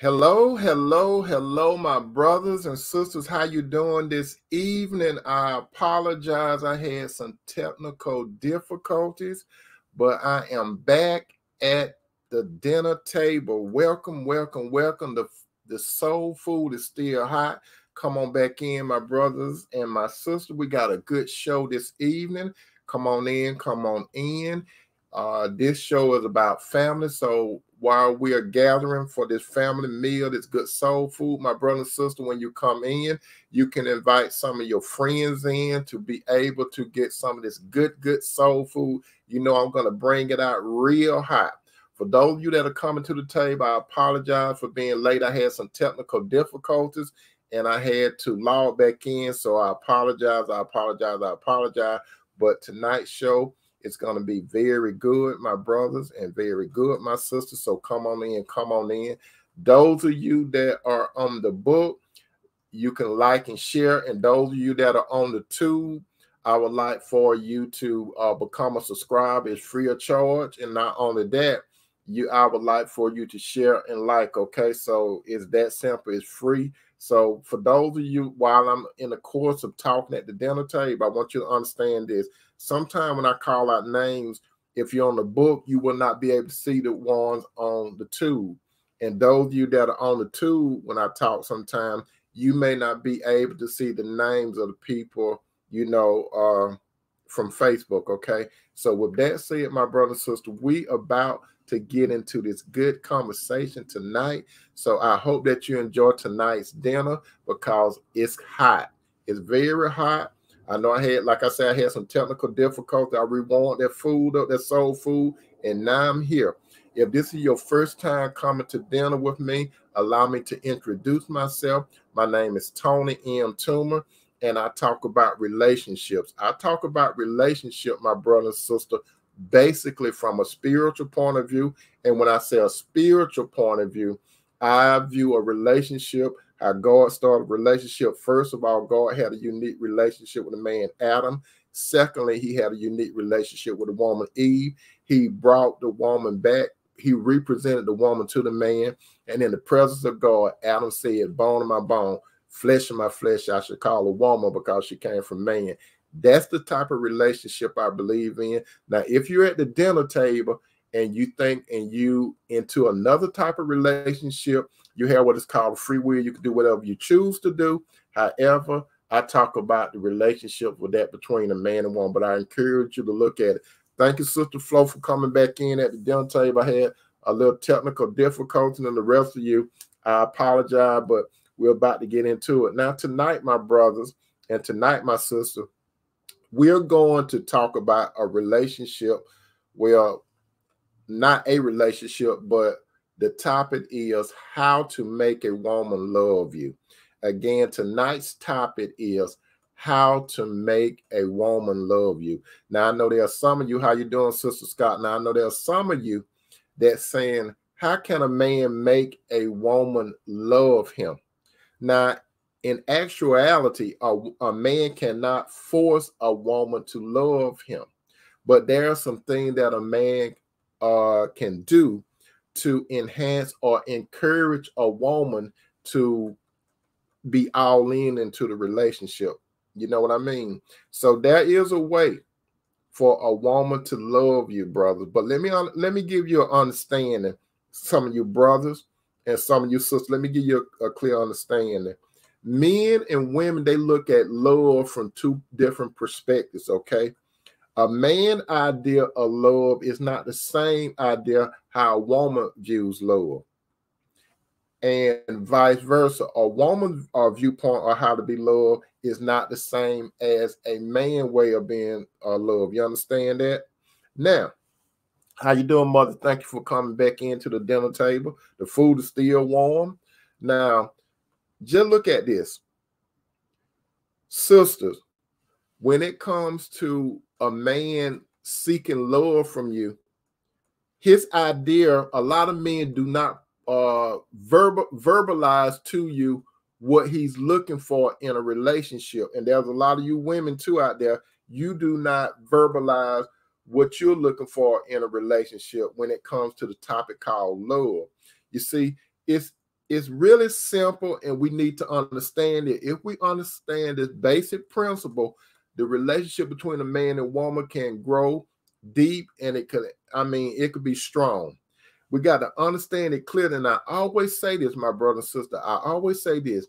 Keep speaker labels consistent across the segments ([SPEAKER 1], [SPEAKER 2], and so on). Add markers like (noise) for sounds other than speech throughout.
[SPEAKER 1] Hello, hello, hello, my brothers and sisters. How you doing this evening? I apologize. I had some technical difficulties, but I am back at the dinner table. Welcome, welcome, welcome. The, the soul food is still hot. Come on back in, my brothers and my sister. We got a good show this evening. Come on in, come on in. Uh, this show is about family, so while we are gathering for this family meal, this good soul food, my brother and sister, when you come in, you can invite some of your friends in to be able to get some of this good, good soul food. You know, I'm going to bring it out real hot. For those of you that are coming to the table, I apologize for being late. I had some technical difficulties and I had to log back in. So I apologize. I apologize. I apologize. But tonight's show, it's going to be very good, my brothers, and very good, my sisters. So come on in, come on in. Those of you that are on the book, you can like and share. And those of you that are on the tube, I would like for you to uh, become a subscriber. It's free of charge. And not only that, you I would like for you to share and like. Okay, so it's that simple. It's free. So for those of you, while I'm in the course of talking at the dinner table, I want you to understand this. Sometime when I call out names, if you're on the book, you will not be able to see the ones on the tube. And those of you that are on the tube, when I talk sometime, you may not be able to see the names of the people, you know, uh, from Facebook. Okay. So with that said, my brother and sister, we about to get into this good conversation tonight. So I hope that you enjoy tonight's dinner because it's hot. It's very hot. I know I had, like I said, I had some technical difficulty. I rewarmed that food up, that soul food, and now I'm here. If this is your first time coming to dinner with me, allow me to introduce myself. My name is Tony M. Toomer, and I talk about relationships. I talk about relationship, my brother and sister, basically from a spiritual point of view. And when I say a spiritual point of view, I view a relationship how God started a relationship. First of all, God had a unique relationship with the man Adam. Secondly, he had a unique relationship with the woman Eve. He brought the woman back. He represented the woman to the man. And in the presence of God, Adam said, Bone of my bone, flesh of my flesh, I should call a woman because she came from man. That's the type of relationship I believe in. Now, if you're at the dinner table and you think and you into another type of relationship, you have what is called free will. You can do whatever you choose to do. However, I talk about the relationship with that between a man and woman, but I encourage you to look at it. Thank you, Sister Flo, for coming back in at the dinner table. I had a little technical difficulty, and the rest of you, I apologize, but we're about to get into it. Now, tonight, my brothers, and tonight, my sister, we're going to talk about a relationship well not a relationship but the topic is how to make a woman love you. Again tonight's topic is how to make a woman love you. Now i know there are some of you how you doing sister scott? Now i know there are some of you that saying how can a man make a woman love him? Now in actuality, a, a man cannot force a woman to love him. But there are some things that a man uh, can do to enhance or encourage a woman to be all in into the relationship. You know what I mean? So there is a way for a woman to love you, brothers. But let me let me give you an understanding. Some of you brothers and some of you sisters, let me give you a, a clear understanding men and women they look at love from two different perspectives okay a man idea of love is not the same idea how a woman views love. And vice versa a woman's uh, viewpoint of how to be loved is not the same as a man way of being uh, loved. You understand that? Now how you doing mother? Thank you for coming back into the dinner table. The food is still warm. Now just look at this. Sisters, when it comes to a man seeking love from you, his idea, a lot of men do not uh verbal verbalize to you what he's looking for in a relationship. And there's a lot of you women too out there, you do not verbalize what you're looking for in a relationship when it comes to the topic called love. You see, it's it's really simple and we need to understand it. If we understand this basic principle, the relationship between a man and woman can grow deep and it could, I mean, it could be strong. We got to understand it clearly. And I always say this, my brother and sister. I always say this: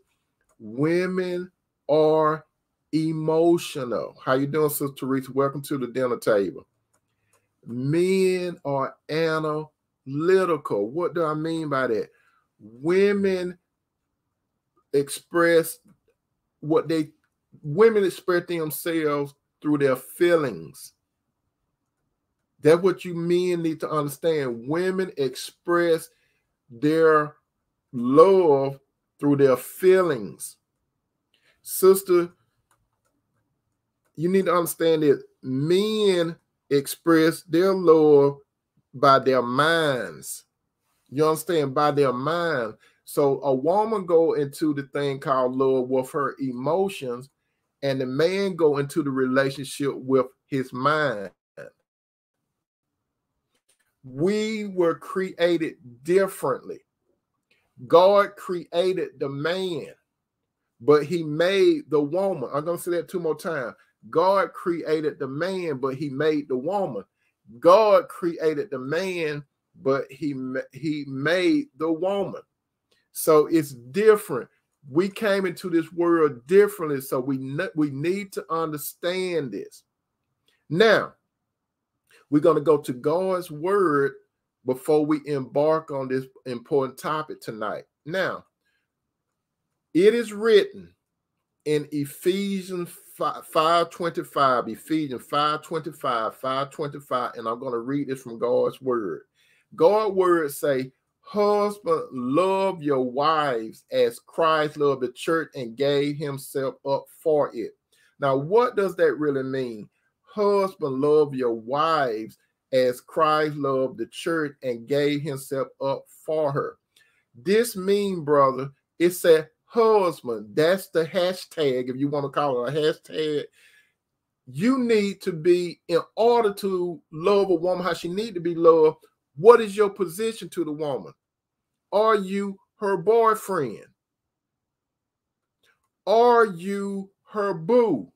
[SPEAKER 1] women are emotional. How you doing, Sister Teresa? Welcome to the dinner table. Men are analytical. What do I mean by that? Women express what they women express themselves through their feelings. That's what you men need to understand. Women express their love through their feelings. Sister, you need to understand that men express their love by their minds. You understand? By their mind. So a woman go into the thing called love with her emotions, and the man go into the relationship with his mind. We were created differently. God created the man, but he made the woman. I'm going to say that two more times. God created the man, but he made the woman. God created the man, but he he made the woman. So it's different. We came into this world differently, so we we need to understand this. Now, we're going to go to God's word before we embark on this important topic tonight. Now, it is written in Ephesians 5, 525, Ephesians 525, 525, and I'm going to read this from God's word. God's word say, husband, love your wives as Christ loved the church and gave himself up for it. Now, what does that really mean? husband love your wives as Christ loved the church and gave himself up for her. This mean, brother, it said husband. That's the hashtag, if you want to call it a hashtag. You need to be, in order to love a woman how she need to be loved, what is your position to the woman? Are you her boyfriend? Are you her boo?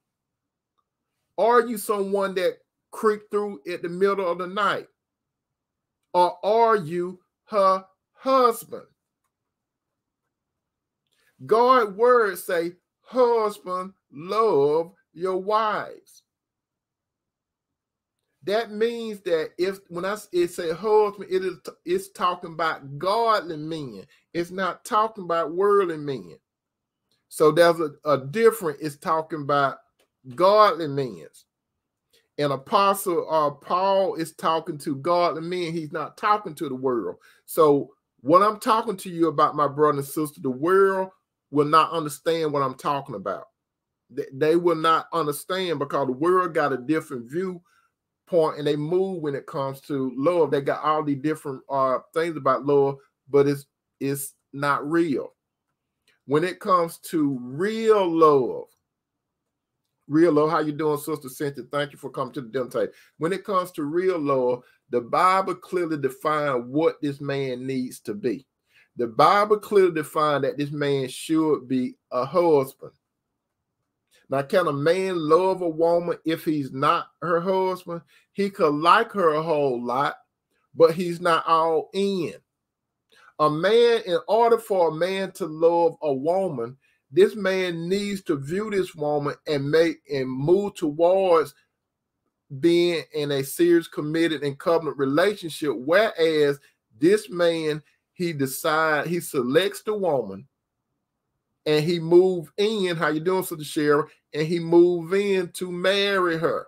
[SPEAKER 1] Are you someone that creaked through at the middle of the night? Or are you her husband? God words say, husband, love your wives. That means that if when I it say husband, it is it's talking about godly men. It's not talking about worldly men. So there's a, a difference. It's talking about godly men. And apostle uh, Paul is talking to godly men. He's not talking to the world. So when I'm talking to you about my brother and sister, the world will not understand what I'm talking about. They, will not understand because the world got a different viewpoint and they move when it comes to love. They got all the different uh, things about love, but it's it's not real. When it comes to real love, real love. How you doing, Sister Cynthia? Thank you for coming to the dinner. When it comes to real love, the Bible clearly defines what this man needs to be. The Bible clearly defines that this man should be a husband. Now, can a man love a woman if he's not her husband? He could like her a whole lot, but he's not all in. A man, in order for a man to love a woman, this man needs to view this woman and make and move towards being in a serious committed and covenant relationship whereas this man he decide he selects the woman and he move in how you doing the sheriff and he move in to marry her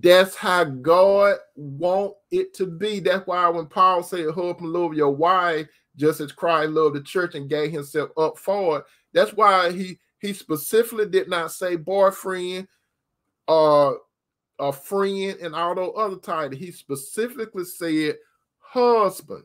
[SPEAKER 1] that's how god want it to be that's why when paul said husband love your wife just as Christ loved the church and gave himself up for it. That's why he he specifically did not say boyfriend uh, a friend and all those other titles. He specifically said husband.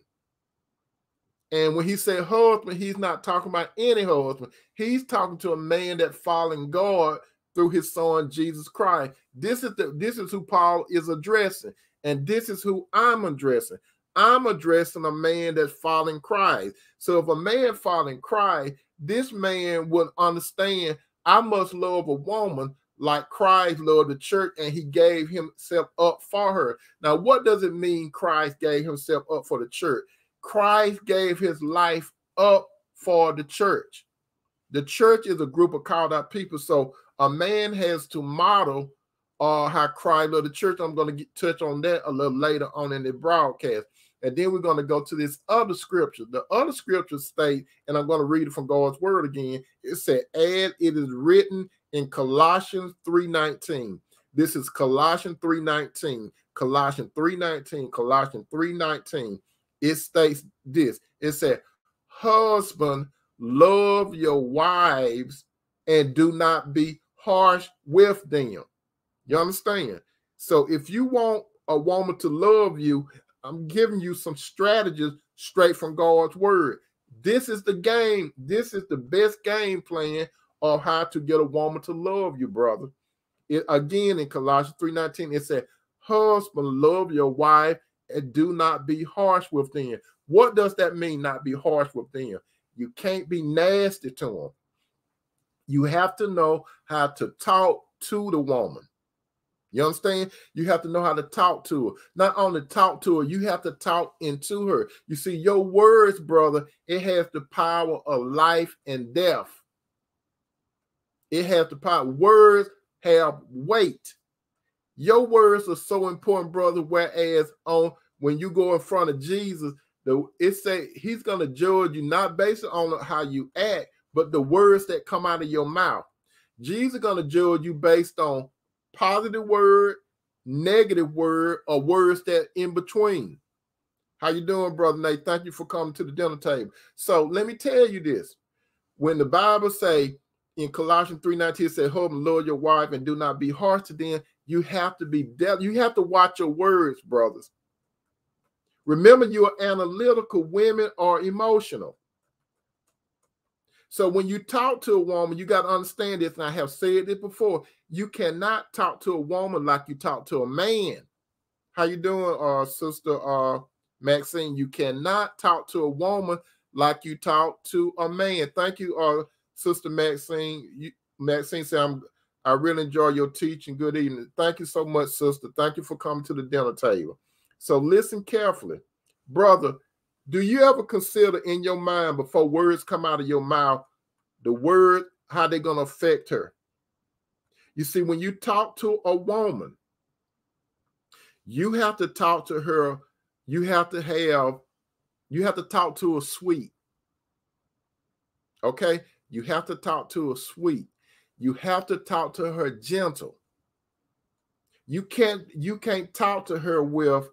[SPEAKER 1] And when he said husband, he's not talking about any husband. He's talking to a man that following God through his son Jesus Christ. This is the this is who Paul is addressing, and this is who I'm addressing. I'm addressing a man that's following Christ. So if a man following Christ, this man would understand I must love a woman like Christ loved the church and he gave himself up for her. Now, what does it mean Christ gave himself up for the church? Christ gave his life up for the church. The church is a group of called out people. So a man has to model uh, how Christ loved the church. I'm going to touch on that a little later on in the broadcast. And then we're going to go to this other scripture. The other scripture state, and I'm going to read it from God's word again. It said, "As it is written in Colossians 3:19." This is Colossians 3:19. Colossians 3:19. Colossians 3:19. It states this. It said, "Husband, love your wives and do not be harsh with them." You understand? So if you want a woman to love you, I'm giving you some strategies straight from God's word. This is the game. This is the best game plan of how to get a woman to love you, brother. It, again, in Colossians 3.19, it said, husband, love your wife and do not be harsh with them. What does that mean, not be harsh with them? You can't be nasty to them. You have to know how to talk to the woman. You understand? You have to know how to talk to her. Not only talk to her, you have to talk into her. You see, your words, brother, it has the power of life and death. It has the power. Words have weight. Your words are so important, brother. Whereas on when you go in front of Jesus, the it say he's gonna judge you not based on how you act, but the words that come out of your mouth. Jesus gonna judge you based on positive word, negative word, or words that in between. How you doing, brother Nate? Thank you for coming to the dinner table. So let me tell you this: when the Bible say in Colossians 3:19, it said, "Husband, love your wife and do not be harsh to them." You have to be de- you have to watch your words, brothers. Remember, you are analytical. Women are emotional. So when you talk to a woman, you got to understand this. And I have said it before. You cannot talk to a woman like you talk to a man. How you doing, uh, sister uh Maxine? You cannot talk to a woman like you talk to a man. Thank you, uh, sister Maxine. You, Maxine said, I'm, I really enjoy your teaching. Good evening. Thank you so much, sister. Thank you for coming to the dinner table. So listen carefully, brother. Do you ever consider in your mind before words come out of your mouth, the word, how they're going to affect her? You see, when you talk to a woman, you have to talk to her, you have to have, you have to talk to her sweet. Okay? You have to talk to her sweet. You have to talk to her gentle. You can't you can't talk to her with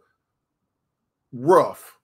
[SPEAKER 1] rough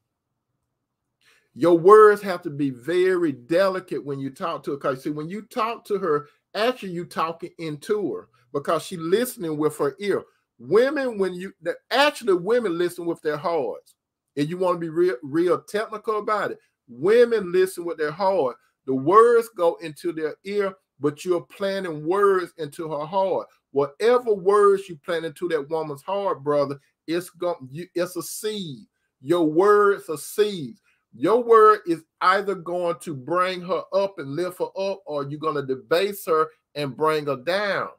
[SPEAKER 1] your words have to be very delicate when you talk to her. Because see, when you talk to her, actually you talking into her because she listening with her ear. Women, when you actually women listen with their hearts. And you want to be real, real technical about it. Women listen with their heart. The words go into their ear, but you're planting words into her heart. Whatever words you plant into that woman's heart, brother, it's going it's a seed. Your words are seeds. Your word is either going to bring her up and lift her up, or you're going to debase her and bring her down.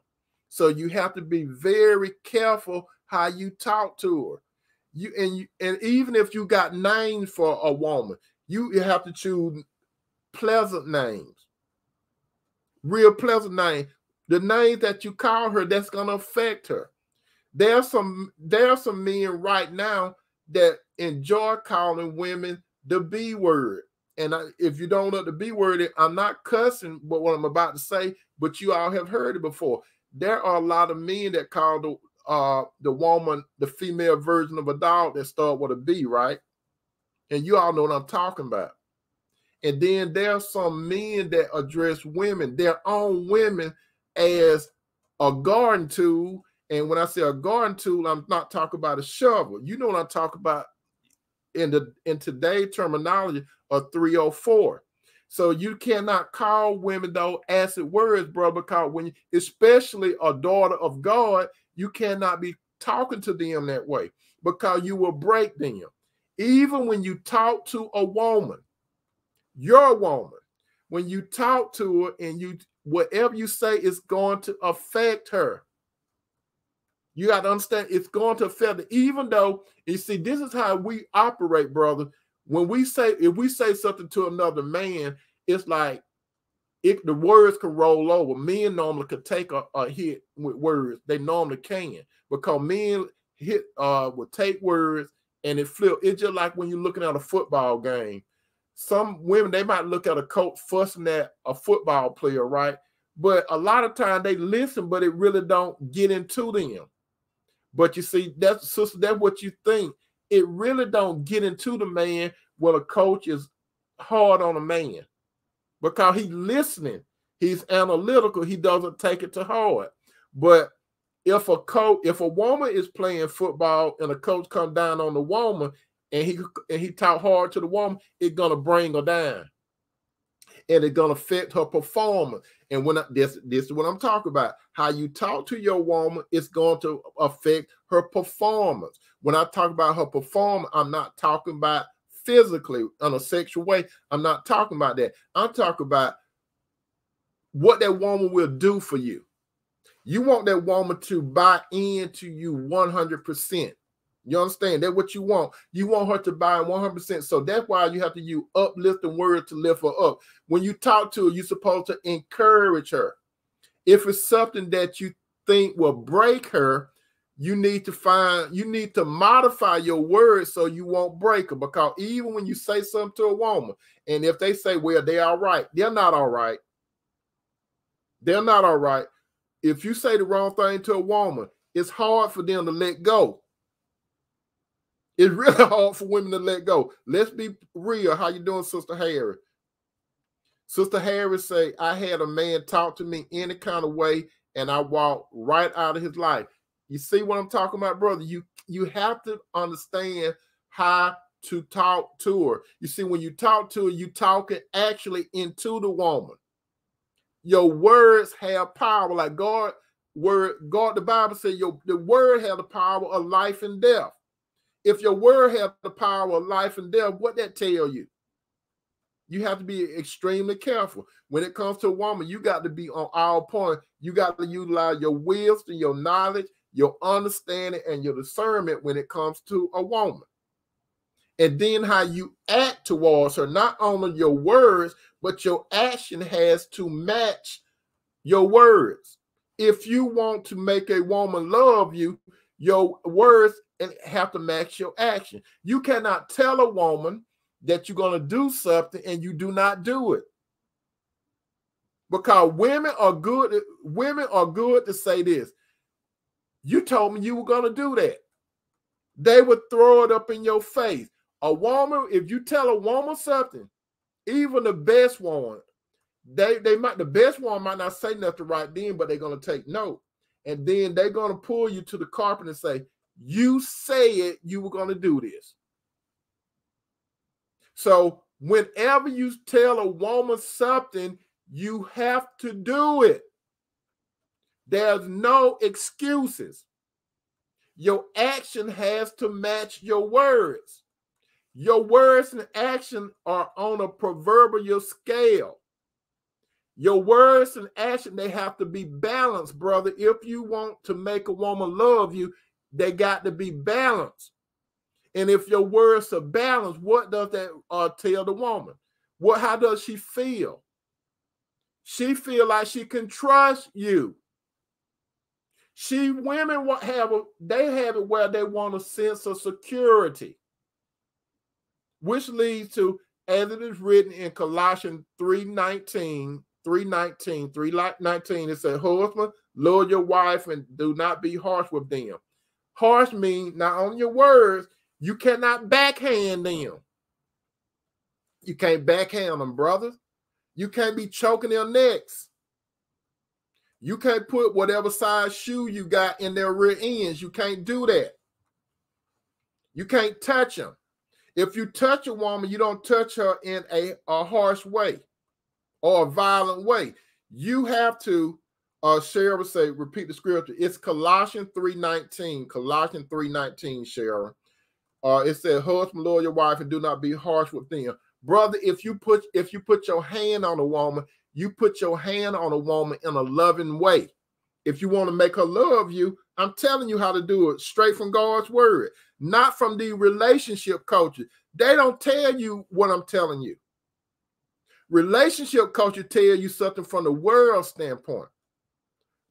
[SPEAKER 1] So you have to be very careful how you talk to her. You and you, and even if you got names for a woman, you have to choose pleasant names, real pleasant names. The names that you call her, that's going to affect her. There's some there are some men right now that enjoy calling women the B word. And I, if you don't know the B word, I'm not cussing but what I'm about to say, but you all have heard it before. There are a lot of men that call the uh the woman the female version of a dog that start with a B, right? And you all know what I'm talking about. And then there are some men that address women, their own women, as a garden tool. And when I say a garden tool, I'm not talking about a shovel. You know what I'm talking about in the in today terminology a 304. So you cannot call women though acid words, bro, because when you, especially a daughter of God, you cannot be talking to them that way because you will break them. Even when you talk to a woman, your woman, when you talk to her and you whatever you say is going to affect her. You got to understand it's going to affect her, even though you see, this is how we operate, brother. When we say if we say something to another man, it's like if the words can roll over. Men normally could take a, a hit with words. They normally can because men hit uh will take words and it flip. It's just like when you're looking at a football game. Some women they might look at a coach fussing at a football player, right? But a lot of time they listen, but it really don't get into them. But you see, that's sister, that's what you think. It really don't get into the man when a coach is hard on a man because he's listening. He's analytical. He doesn't take it to heart. But if a coach, if a woman is playing football and a coach come down on the woman and he and he talk hard to the woman, it's gonna bring her down, and it's gonna affect her performance. And when I, this this is what I'm talking about, how you talk to your woman, it's going to affect her performance. When I talk about her performance, I'm not talking about physically in a sexual way. I'm not talking about that. I'm talking about what that woman will do for you. You want that woman to buy into you 100%. You understand? That's what you want. You want her to buy 100%. So that's why you have to use uplifting words to lift her up. When you talk to her, you're supposed to encourage her. If it's something that you think will break her, you need to find, you need to modify your words so you won't break her. Because even when you say something to a woman, and if they say, well, they're all right, they're not all right. They're not all right. If you say the wrong thing to a woman, it's hard for them to let go. It's really (laughs) hard for women to let go. Let's be real. How you doing, Sister Harry? Sister Harry say, I had a man talk to me any kind of way, and I walked right out of his life. You see what I'm talking about, brother? You you have to understand how to talk to her. You see, when you talk to her, you talking actually into the woman. Your words have power. Like God, word, God, the Bible says your the word has the power of life and death. If your word has the power of life and death, what that tell you? You have to be extremely careful. When it comes to a woman, you got to be on all point. You got to utilize your wisdom, your knowledge, your understanding, and your discernment when it comes to a woman. And then how you act towards her, not only your words, but your action has to match your words. If you want to make a woman love you, your words have to match your action. You cannot tell a woman that you're going to do something and you do not do it. Because women are good, women are good to say this. You told me you were going to do that. They would throw it up in your face. A woman, if you tell a woman something, even the best one, they they might the best one might not say nothing right then, but they're gonna take note and then they're going to pull you to the carpet and say, You said you were going to do this. So, whenever you tell a woman something, you have to do it. There's no excuses. Your action has to match your words. Your words and action are on a proverbial scale. Your words and action, they have to be balanced, brother. If you want to make a woman love you, they got to be balanced. And if your words are balanced, what does that uh, tell the woman? What? How does she feel? She feel like she can trust you. She women have a they have it where they want a sense of security, which leads to, as it is written in Colossians 3:19, 319, 319, it said, Husband, love your wife and do not be harsh with them. Harsh means not on your words, you cannot backhand them. You can't backhand them, brothers. You can't be choking their necks. You can't put whatever size shoe you got in their rear ends. You can't do that. You can't touch them. If you touch a woman, you don't touch her in a, a harsh way or a violent way. You have to, uh, Sharon would say, repeat the scripture. It's Colossians 3.19. Colossians 3.19, Sharon. Uh, it said, "Husband, love your wife, and do not be harsh with them." Brother, if you put if you put your hand on a woman, you put your hand on a woman in a loving way. If you want to make her love you, I'm telling you how to do it straight from God's word, not from the relationship coaches. They don't tell you what I'm telling you. Relationship culture tell you something from the world standpoint,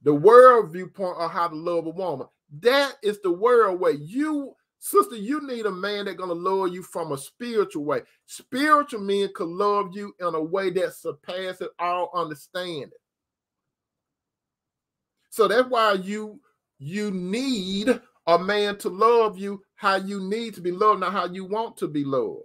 [SPEAKER 1] the world viewpoint of how to love a woman. That is the world way. You, sister, you need a man that's gonna love you from a spiritual way. Spiritual men could love you in a way that surpasses all understanding. So that's why you you need a man to love you how you need to be loved, not how you want to be loved.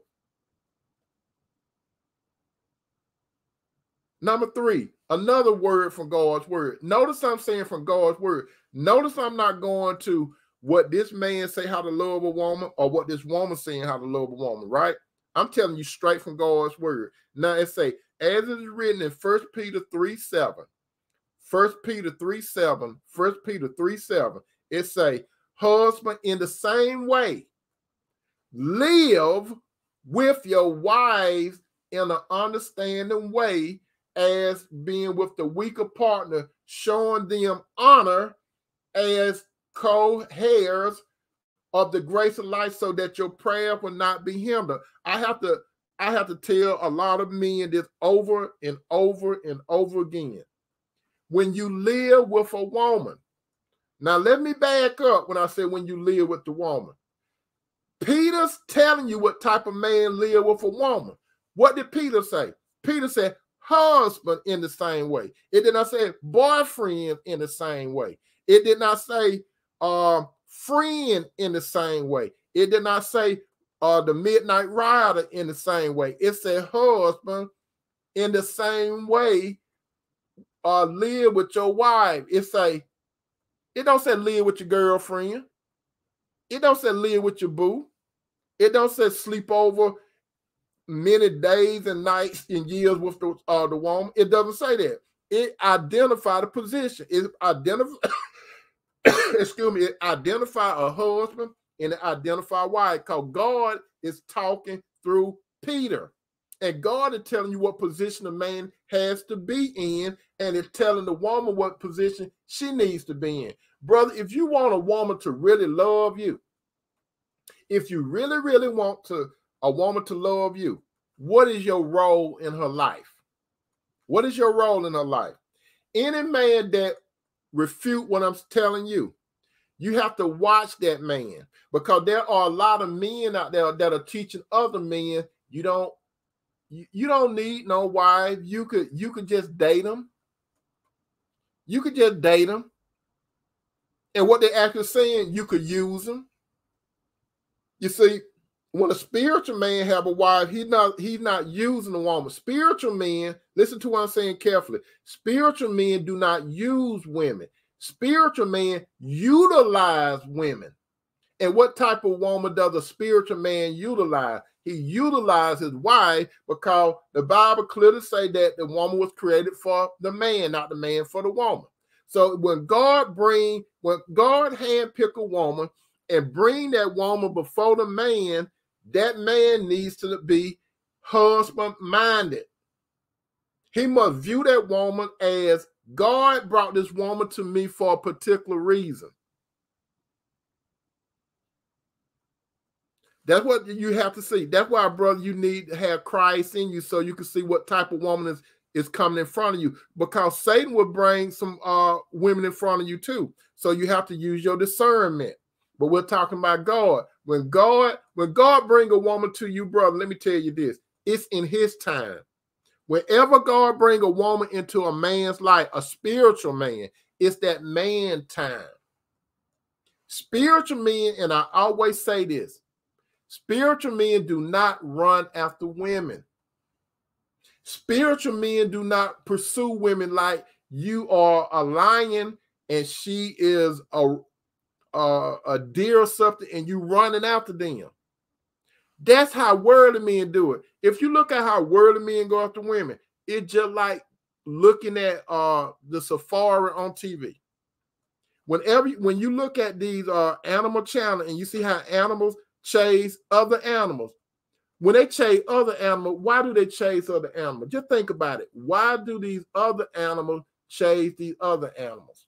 [SPEAKER 1] Number three, another word from God's word. Notice I'm saying from God's word. Notice I'm not going to what this man say how to love a woman or what this woman saying how to love a woman, right? I'm telling you straight from God's word. Now it say, as it is written in First Peter 3 7, First Peter 3 7, 1 Peter 3 7, it say, husband, in the same way, live with your wives in an understanding way as being with the weaker partner, showing them honor as co-heirs of the grace of life so that your prayer will not be hindered. I have to I have to tell a lot of men this over and over and over again. When you live with a woman, now let me back up when I say when you live with the woman. Peter's telling you what type of man live with a woman. What did Peter say? Peter said, husband in the same way. It did not say boyfriend in the same way. It did not say uh, friend in the same way. It did not say uh, the midnight rider in the same way. It said husband in the same way. Uh, live with your wife. It say, it don't say live with your girlfriend. It don't say live with your boo. It don't say sleep over many days and nights and years with the, uh, the woman. It doesn't say that. It identify the position. It identify, (coughs) excuse me, it identify a husband and it identify wife. Because God is talking through Peter. And God is telling you what position a man has to be in, and it's telling the woman what position she needs to be in. Brother, if you want a woman to really love you, if you really, really want to a woman to love you, what is your role in her life? What is your role in her life? Any man that refute what I'm telling you, you have to watch that man because there are a lot of men out there that are teaching other men you don't you, don't need no wife. You could you could just date them. You could just date them. And what they're actually saying, you could use them. You see, when a spiritual man have a wife, he's not he's not using a woman. Spiritual men, listen to what I'm saying carefully. Spiritual men do not use women. Spiritual men utilize women. And what type of woman does a spiritual man utilize? He utilizes his wife because the Bible clearly say that the woman was created for the man, not the man for the woman. So when God bring, when God handpick a woman and bring that woman before the man, that man needs to be husband minded. He must view that woman as God brought this woman to me for a particular reason. That's what you have to see. That's why, brother, you need to have Christ in you so you can see what type of woman is, is coming in front of you. Because Satan will bring some uh, women in front of you too. So you have to use your discernment. But we're talking about God. When God, when God bring a woman to you, brother, let me tell you this: it's in His time. Whenever God bring a woman into a man's life, a spiritual man, it's that man time. Spiritual men, and I always say this: spiritual men do not run after women. Spiritual men do not pursue women like you are a lion and she is a uh, a deer or something and you running after them. That's how worldly men do it. If you look at how worldly men go after women, it's just like looking at uh the safari on TV. Whenever when you look at these uh animal channel and you see how animals chase other animals. When they chase other animals, why do they chase other animals? Just think about it. Why do these other animals chase these other animals?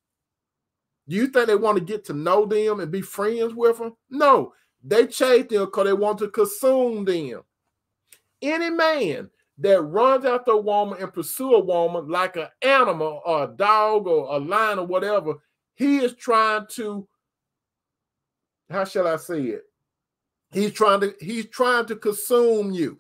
[SPEAKER 1] Do you think they want to get to know them and be friends with them? No, they chase them because they want to consume them. Any man that runs after a woman and pursue a woman like an animal or a dog or a lion or whatever, he is trying to, how shall I say it? He's trying to he's trying to consume you.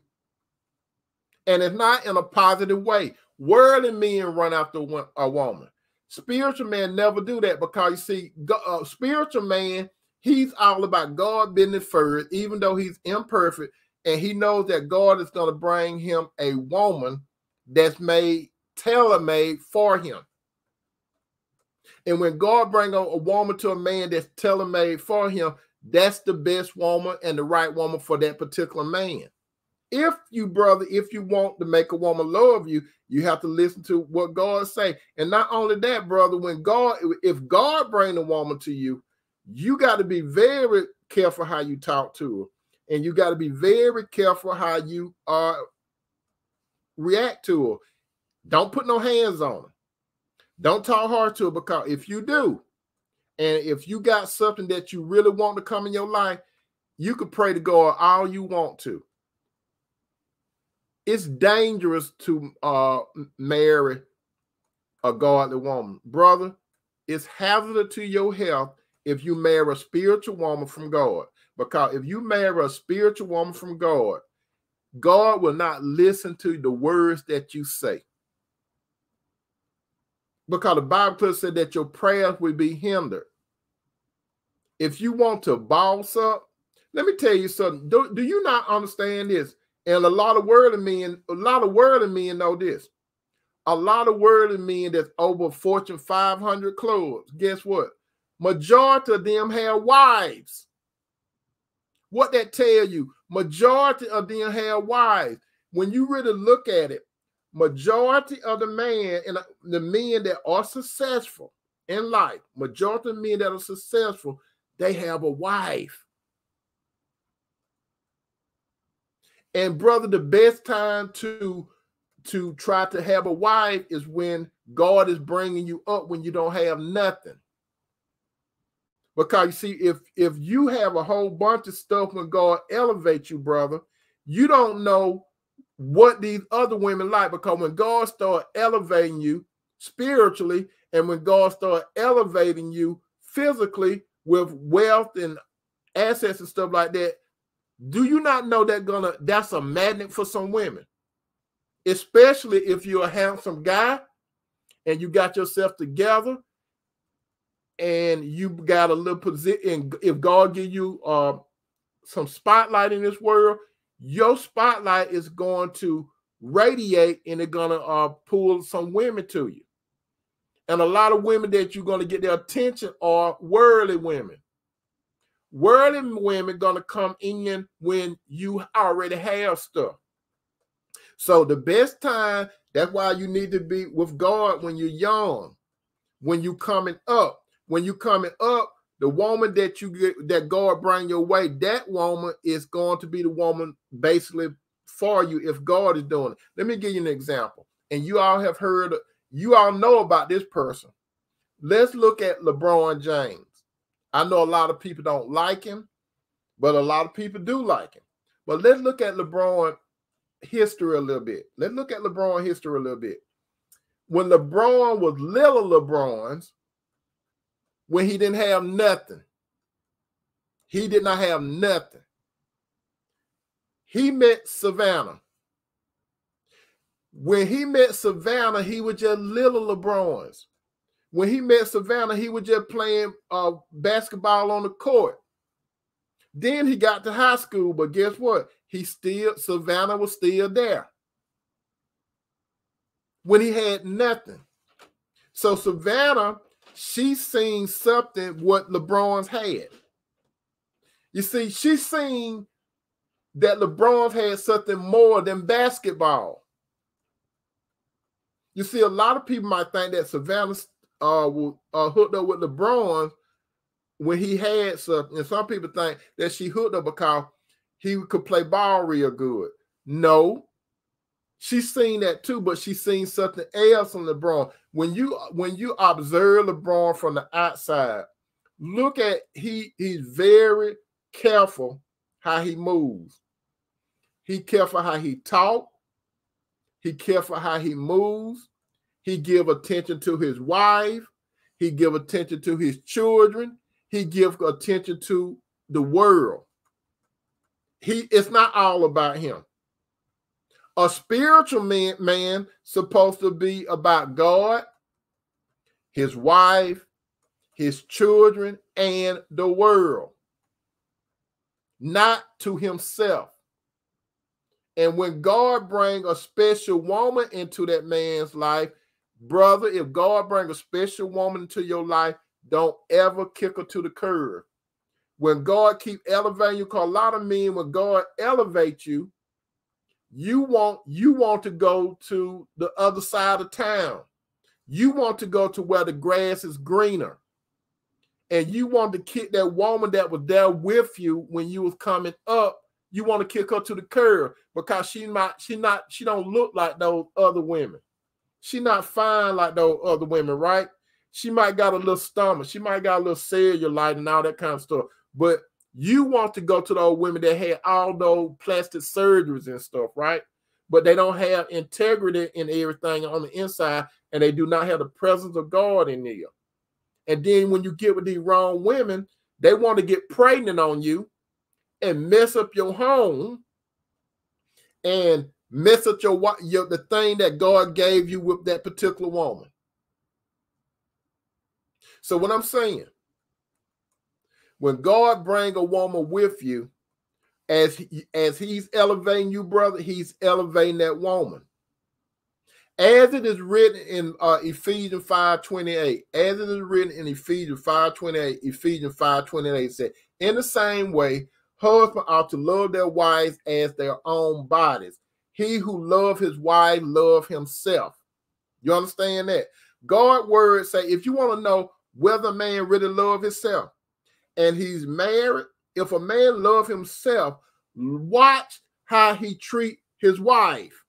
[SPEAKER 1] And it's not in a positive way. Worldly men run after a woman. Spiritual man never do that because you see, uh, spiritual man, he's all about God being first, even though he's imperfect, and he knows that God is going to bring him a woman that's made tailor-made for him. And when God bring a, a woman to a man that's tailor-made for him, that's the best woman and the right woman for that particular man. If you, brother, if you want to make a woman love you, you have to listen to what God say. And not only that, brother, when God, if God bring a woman to you, you got to be very careful how you talk to her, and you got to be very careful how you uh react to her. Don't put no hands on her. Don't talk hard to her because if you do, and if you got something that you really want to come in your life, you could pray to God all you want to. It's dangerous to uh, marry a godly woman. Brother, it's hazardous to your health if you marry a spiritual woman from God. Because if you marry a spiritual woman from God, God will not listen to the words that you say because the Bible said that your prayers will be hindered. If you want to boss up, let me tell you something. Do, do you not understand this? And a lot of worldly men, a lot of worldly men know this. A lot of worldly men that's over Fortune 500 clubs. Guess what? Majority of them have wives. What that tell you? Majority of them have wives. When you really look at it, majority of the man and the men that are successful in life, majority of men that are successful, they have a wife. And brother, the best time to to try to have a wife is when God is bringing you up when you don't have nothing. Because you see, if if you have a whole bunch of stuff when God elevates you, brother, you don't know what these other women like because when God start elevating you spiritually and when God start elevating you physically with wealth and assets and stuff like that, do you not know that gonna that's a magnet for some women, especially if you're a handsome guy and you got yourself together and you got a little position. If God give you uh, some spotlight in this world, your spotlight is going to radiate and it's going to uh, pull some women to you. And a lot of women that you're going to get their attention are worldly women. Worldly women to come in when you already have stuff. So the best time, that's why you need to be with God when you're young, when you coming up. When you coming up, the woman that you get that God bring your way, that woman is going to be the woman basically for you if God is doing it. Let me give you an example. And you all have heard, you all know about this person. Let's look at LeBron James. I know a lot of people don't like him, but a lot of people do like him. But let's look at LeBron history a little bit. Let's look at LeBron history a little bit. When LeBron was little LeBron's, when he didn't have nothing. He did not have nothing. He met Savannah. When he met Savannah, he was just little LeBron's. When he met Savannah, he was just playing uh, basketball on the court. Then he got to high school, but guess what? He still Savannah was still there when he had nothing. So Savannah she's seen something what LeBron's had. You see, she's seen that LeBron's had something more than basketball. You see, a lot of people might think that Savannah uh, uh, hooked up with LeBron when he had something, and some people think that she hooked up because he could play ball real good. No, she's seen that too, but she's seen something else on LeBron. When you when you observe LeBron from the outside, look at he he's very careful how he moves. He careful how he talk. He careful how he moves. He give attention to his wife. He give attention to his children. He give attention to the world. He it's not all about him. A spiritual man, man supposed to be about God, his wife, his children, and the world, not to himself. And when God bring a special woman into that man's life, brother, if God bring a special woman into your life, don't ever kick her to the curb. When God keep elevating you, because a lot of men, when God elevates you, you want you want to go to the other side of town. You want to go to where the grass is greener. And you want to kick that woman that was there with you when you was coming up. You want to kick her to the curb because she might she not she don't look like those other women. She not fine like those other women, right? She might got a little stomach. She might got a little cellulite and all that kind of stuff. But you want to go to those women that had all those plastic surgeries and stuff, right? But they don't have integrity in everything on the inside, and they do not have the presence of God in there. And then when you get with these wrong women, they want to get pregnant on you and mess up your home and mess up your, your the thing that God gave you with that particular woman. So what I'm saying, when God bring a woman with you, as he, as he's elevating you, brother, he's elevating that woman. As it is written in uh, Ephesians 5 28, as it is written in Ephesians 5 28, Ephesians 5 28 said, In the same way, husbands ought to love their wives as their own bodies. He who love his wife love himself. You understand that? God word say, if you want to know whether man really love himself, and he's married, if a man love himself, watch how he treat his wife.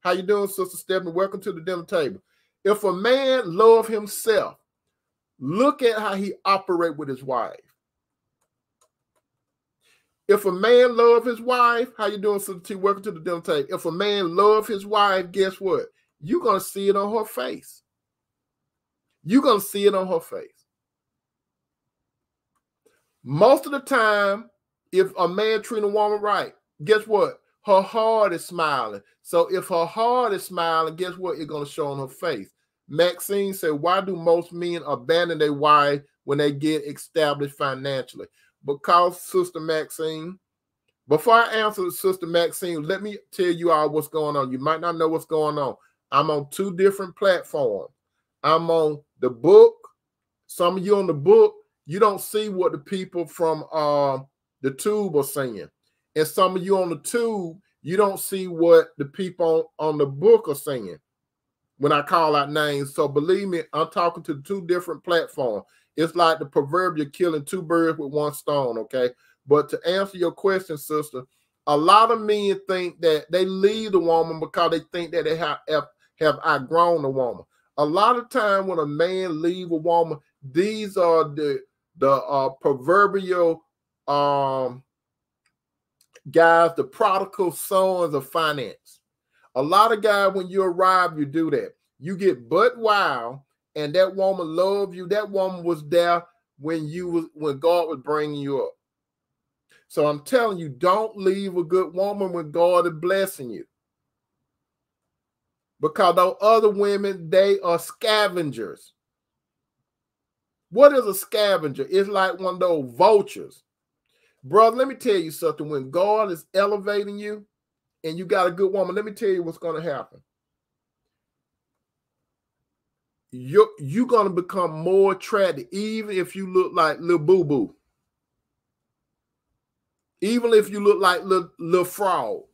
[SPEAKER 1] How you doing, Sister Stephanie? Welcome to the dinner table. If a man love himself, look at how he operate with his wife. If a man love his wife, how you doing, Sister T? Welcome to the dinner table. If a man love his wife, guess what? You're gonna see it on her face. You're gonna see it on her face. Most of the time, if a man treat a woman right, guess what? Her heart is smiling. So if her heart is smiling, guess what? It's gonna show on her face. Maxine said, "Why do most men abandon their wife when they get established financially?" Because, Sister Maxine, before I answer Sister Maxine, let me tell you all what's going on. You might not know what's going on. I'm on two different platforms. I'm on the book. Some of you on the book, you don't see what the people from uh, the tube are saying. And some of you on the tube, you don't see what the people on, on the book are saying when I call out names. So believe me, I'm talking to two different platforms. It's like the proverbial killing two birds with one stone, okay? But to answer your question, sister, a lot of men think that they leave the woman because they think that they have, have, outgrown the woman. A lot of time when a man leave a woman, these are the the uh, proverbial um, guys, the prodigal sons of finance. A lot of guys, when you arrive, you do that. You get but wild, and that woman love you. That woman was there when you was when God was bringing you up. So I'm telling you, don't leave a good woman when God is blessing you. Because those other women, they are scavengers. What is a scavenger? It's like one of those vultures. Brother, let me tell you something. When God is elevating you and you got a good woman, let me tell you what's going to happen. You're, going to become more attractive, even if you look like little boo boo. Even if you look like little, little frog.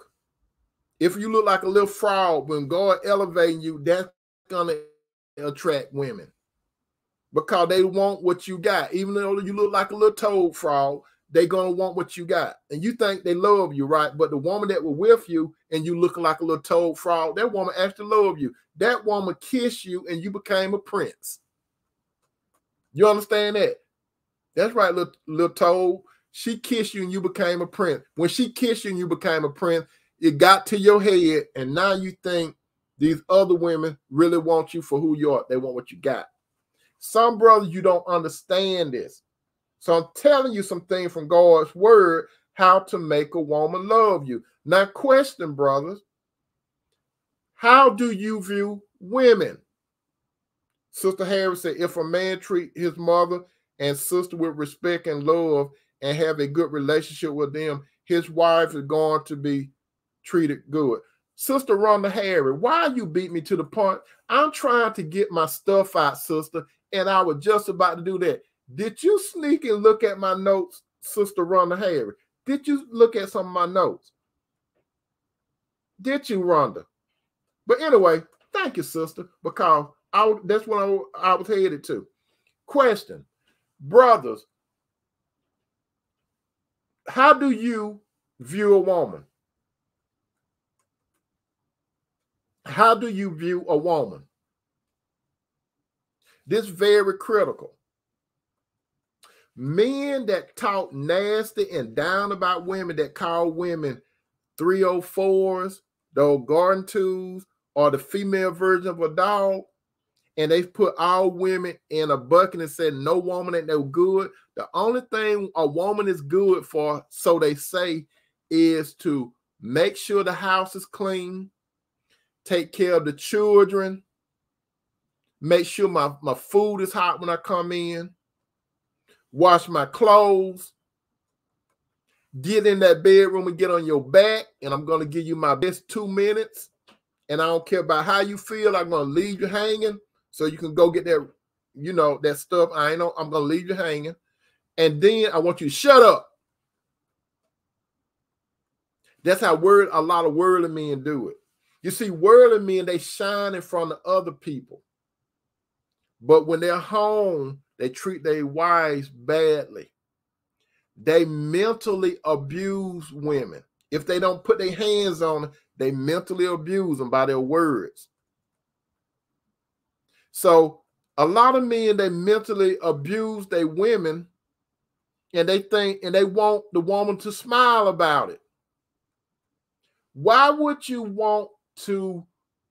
[SPEAKER 1] If you look like a little frog, when God elevating you, that's to attract women. because they want what you got. Even though you look like a little toad frog, they gonna want what you got. And you think they love you, right? But the woman that was with you and you looking like a little toad frog, that woman actually love you. That woman kissed you and you became a prince. You understand that? That's right, little, little toad. She kissed you and you became a prince. When she kissed you and you became a prince, it got to your head, and now you think these other women really want you for who you are. They want what you got. Some brothers, you don't understand this. So I'm telling you some things from God's word how to make a woman love you. Now, question, brothers, how do you view women? Sister Harris said, if a man treat his mother and sister with respect and love and have a good relationship with them, his wife is going to be treated good. Sister Rhonda Harry, why you beat me to the point? I'm trying to get my stuff out, sister, and I was just about to do that. Did you sneak and look at my notes, Sister Rhonda Harry? Did you look at some of my notes? Did you, Rhonda? But anyway, thank you, sister, because I, that's what I, I was headed to. Question, brothers, how do you view a woman? How do you view a woman? This very critical. Men that talk nasty and down about women that call women 304s, those garden tools, or the female version of a dog, and they've put all women in a bucket and said no woman ain't no good. The only thing a woman is good for, so they say, is to make sure the house is clean, take care of the children, make sure my, my food is hot when I come in, wash my clothes, get in that bedroom and get on your back. And I'm going to give you my best two minutes. And I don't care about how you feel. I'm to leave you hanging so you can go get that, you know, that stuff. I ain't know. I'm to leave you hanging. And then I want you to shut up. That's how word a lot of worldly men do it. You see, worldly men, they shine in front of other people. But when they're home, they treat their wives badly. They mentally abuse women. If they don't put their hands on them, they mentally abuse them by their words. So a lot of men they mentally abuse their women and they think and they want the woman to smile about it. Why would you want to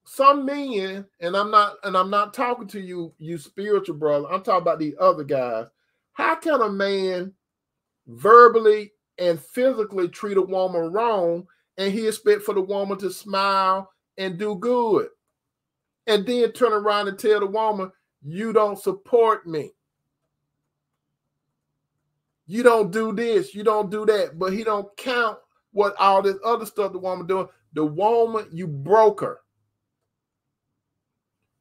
[SPEAKER 1] some men, and I'm not, and I'm not talking to you, you spiritual brother. I'm talking about the other guys. How can a man verbally and physically treat a woman wrong, and he expect for the woman to smile and do good, and then turn around and tell the woman, "You don't support me." You don't do this, you don't do that, but he don't count what all this other stuff the woman doing. The woman, you broke her.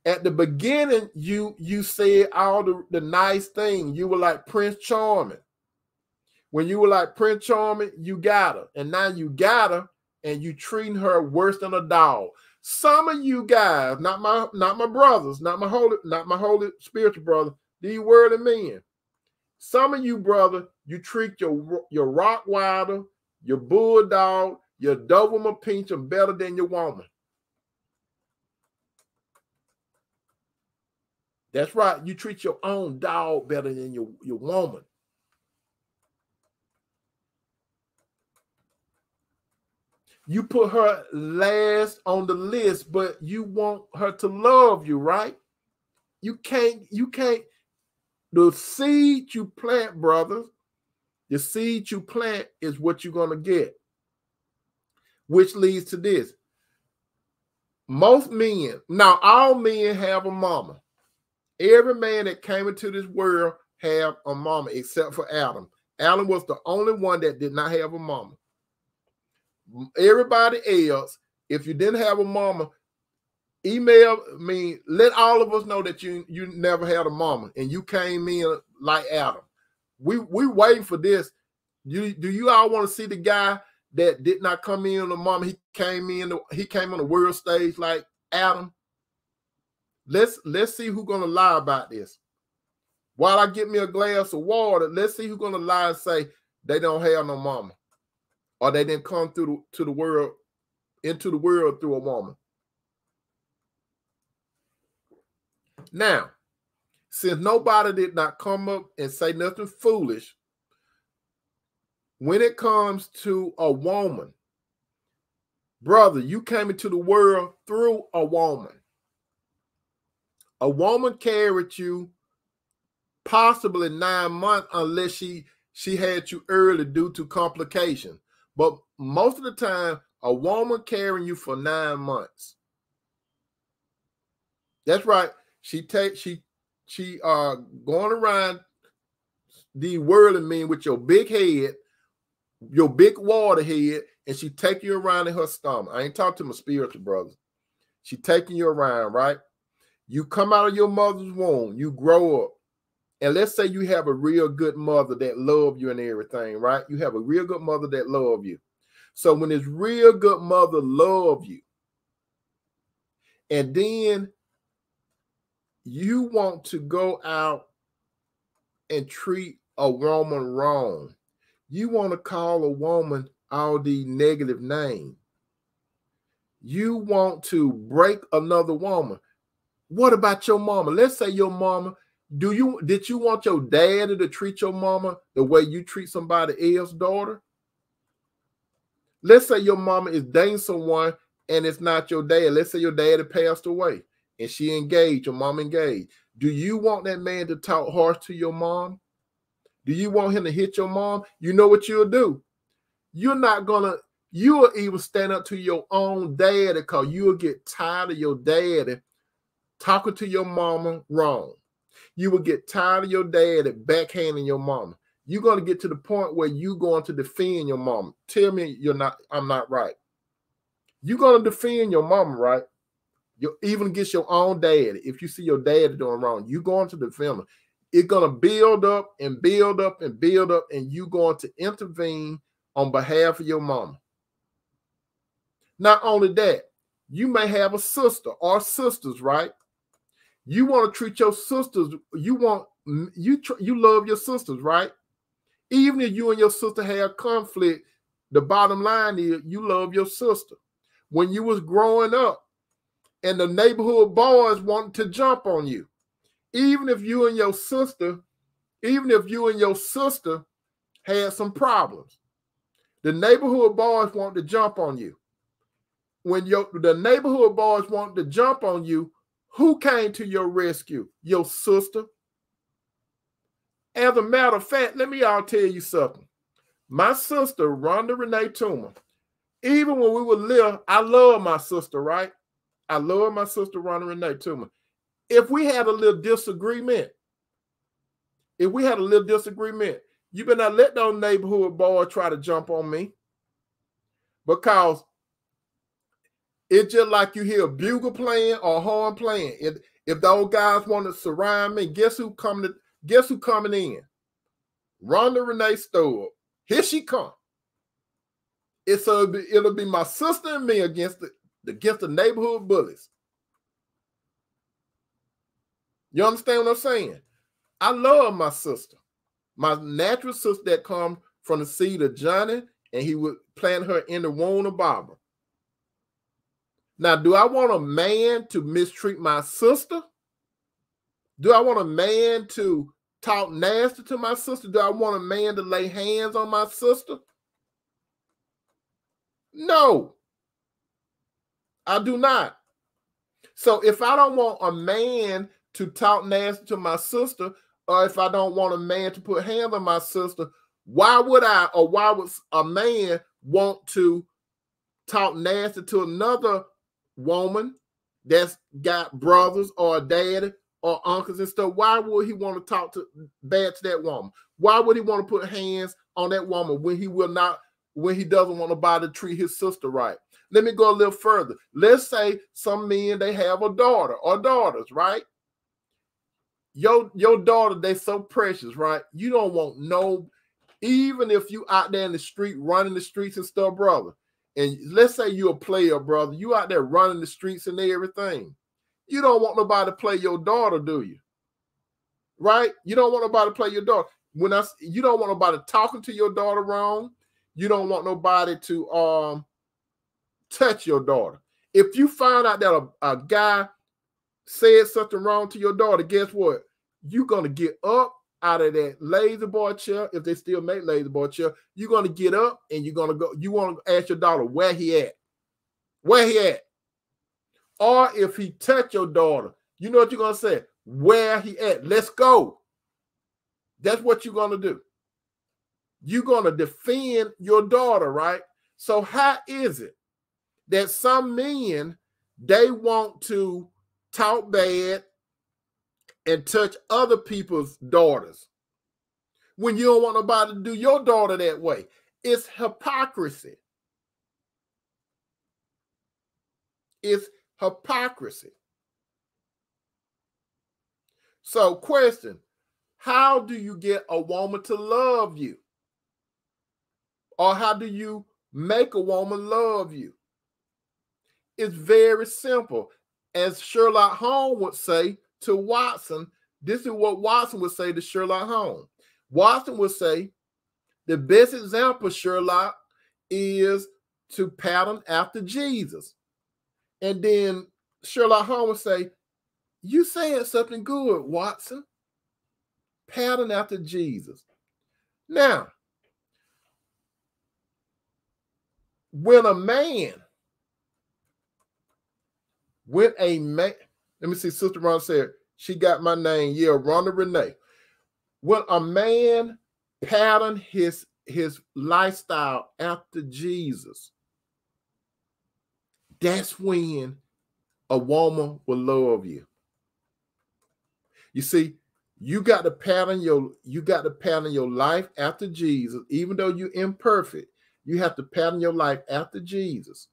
[SPEAKER 1] At the beginning you you said all the, the nice things you were like prince charming. When you were like prince charming you got her. And now you got her and you treating her worse than a dog some of you guys not my not my brothers not my holy not my holy spiritual brother these worldly men some of you brother you treat your your rottweiler your bulldog your doberman pinscher better than your woman That's right. You treat your own dog better than your, your woman. You put her last on the list, but you want her to love you, right? You can't, you can't. The seed you plant, brother, the seed you plant is what you're going to get, which leads to this. Most men, now all men have a mama. Every man that came into this world have a mama except for Adam. Adam was the only one that did not have a mama. Everybody else, if you didn't have a mama, email me. Let all of us know that you you never had a mama and you came in like Adam. We we waiting for this. You do you all want to see the guy that did not come in the mama? He came in. He came on the world stage like Adam. Let's let's see who's gonna lie about this. While I get me a glass of water, let's see who's gonna lie and say they don't have no mama, or they didn't come through to the world into the world through a woman. Now, since nobody did not come up and say nothing foolish, when it comes to a woman, brother, you came into the world through a woman. A woman carried you possibly nine months unless she she had you early due to complication. But most of the time, a woman carrying you for nine months. That's right. She take she she uh going around the whirling mean with your big head, your big water head, and she take you around in her stomach. I ain't talking to my spiritual brother. She taking you around, right? You come out of your mother's womb, you grow up, and let's say you have a real good mother that love you and everything, right? You have a real good mother that love you. So when this real good mother love you, and then you want to go out and treat a woman wrong, you want to call a woman all the negative name. You want to break another woman. What about your mama? Let's say your mama do you did you want your daddy to treat your mama the way you treat somebody else's daughter? Let's say your mama is dating someone and it's not your dad. Let's say your daddy passed away and she engaged, your mom engaged. Do you want that man to talk harsh to your mom? Do you want him to hit your mom? You know what you'll do. You're not gonna, you'll even stand up to your own daddy because you'll get tired of your daddy talking to your mama wrong you will get tired of your dad at backhanding your mama. You're going to get to the point where you're going to defend your mama. Tell me you're not, I'm not right. You're going to defend your mama, right? You even against your own dad. If you see your dad doing wrong, you're going to defend him. It's going to build up and build up and build up, and you're going to intervene on behalf of your mama. Not only that, you may have a sister or sisters, right? You want to treat your sisters. You want you you love your sisters, right? Even if you and your sister have conflict, the bottom line is you love your sister. When you was growing up, and the neighborhood boys wanted to jump on you, even if you and your sister, even if you and your sister had some problems, the neighborhood boys want to jump on you. When your the neighborhood boys want to jump on you, who came to your rescue? Your sister. As a matter of fact, let me all tell you something. My sister, Rhonda Renee Toomer, even when we were little, I love my sister, right? I love my sister, Rhonda Renee Toomer. If we had a little disagreement, if we had a little disagreement, you better not let those neighborhood boys try to jump on me because it's just like you hear a bugle playing or horn playing. If if those guys want to surround me, guess who coming to guess who coming in? Rhonda Renee Stowe. Here she come. It's a it'll be my sister and me against the against the neighborhood bullies. You understand what I'm saying? I love my sister, my natural sister that come from the seed of Johnny, and he would plant her in the womb of Barbara. Now, do I want a man to mistreat my sister? Do I want a man to talk nasty to my sister? Do I want a man to lay hands on my sister? No, I do not. So if I don't want a man to talk nasty to my sister, or if I don't want a man to put hands on my sister, why would I, or why would a man want to talk nasty to another woman that's got brothers or a dad or uncles and stuff, why would he want to talk to bad to that woman? Why would he want to put hands on that woman when he will not, when he doesn't want nobody to treat his sister right? Let me go a little further. Let's say some men they have a daughter or daughters, right? Your your daughter, they so precious, right? You don't want no, even if you out there in the street running the streets and stuff, brother and let's say you're a player, brother, you out there running the streets and everything. You don't want nobody to play your daughter, do you? right? You don't want nobody to play your daughter. When I you don't want nobody talking to your daughter wrong. You don't want nobody to um touch your daughter. If you find out that a, a guy said something wrong to your daughter, guess what? You're gonna get up out of that lazy boy chair, if they still make lazy boy chair, you're gonna get up and you're gonna go. You want to ask your daughter where he at, where he at, or if he touch your daughter, you know what you're gonna say, where he at. Let's go. That's what you're gonna do. You're gonna defend your daughter, right? So how is it that some men they want to talk bad and touch other people's daughters when you don't want nobody to do your daughter that way. It's hypocrisy. It's hypocrisy. So, question How do you get a woman to love you? Or how do you make a woman love you? It's very simple. As Sherlock Holmes would say, to Watson, this is what Watson would say to Sherlock Holmes. Watson would say, the best example, Sherlock, is to pattern after Jesus. And then Sherlock Holmes would say, You saying something good, Watson. Pattern after Jesus. Now, when a man, when a man, let me see. Sister Ron said she got my name. Yeah, Rhonda Renee. When a man pattern his his lifestyle after Jesus, that's when a woman will love you. You see, you got to pattern your you got to pattern your life after Jesus, even though you're imperfect. You have to pattern your life after Jesus.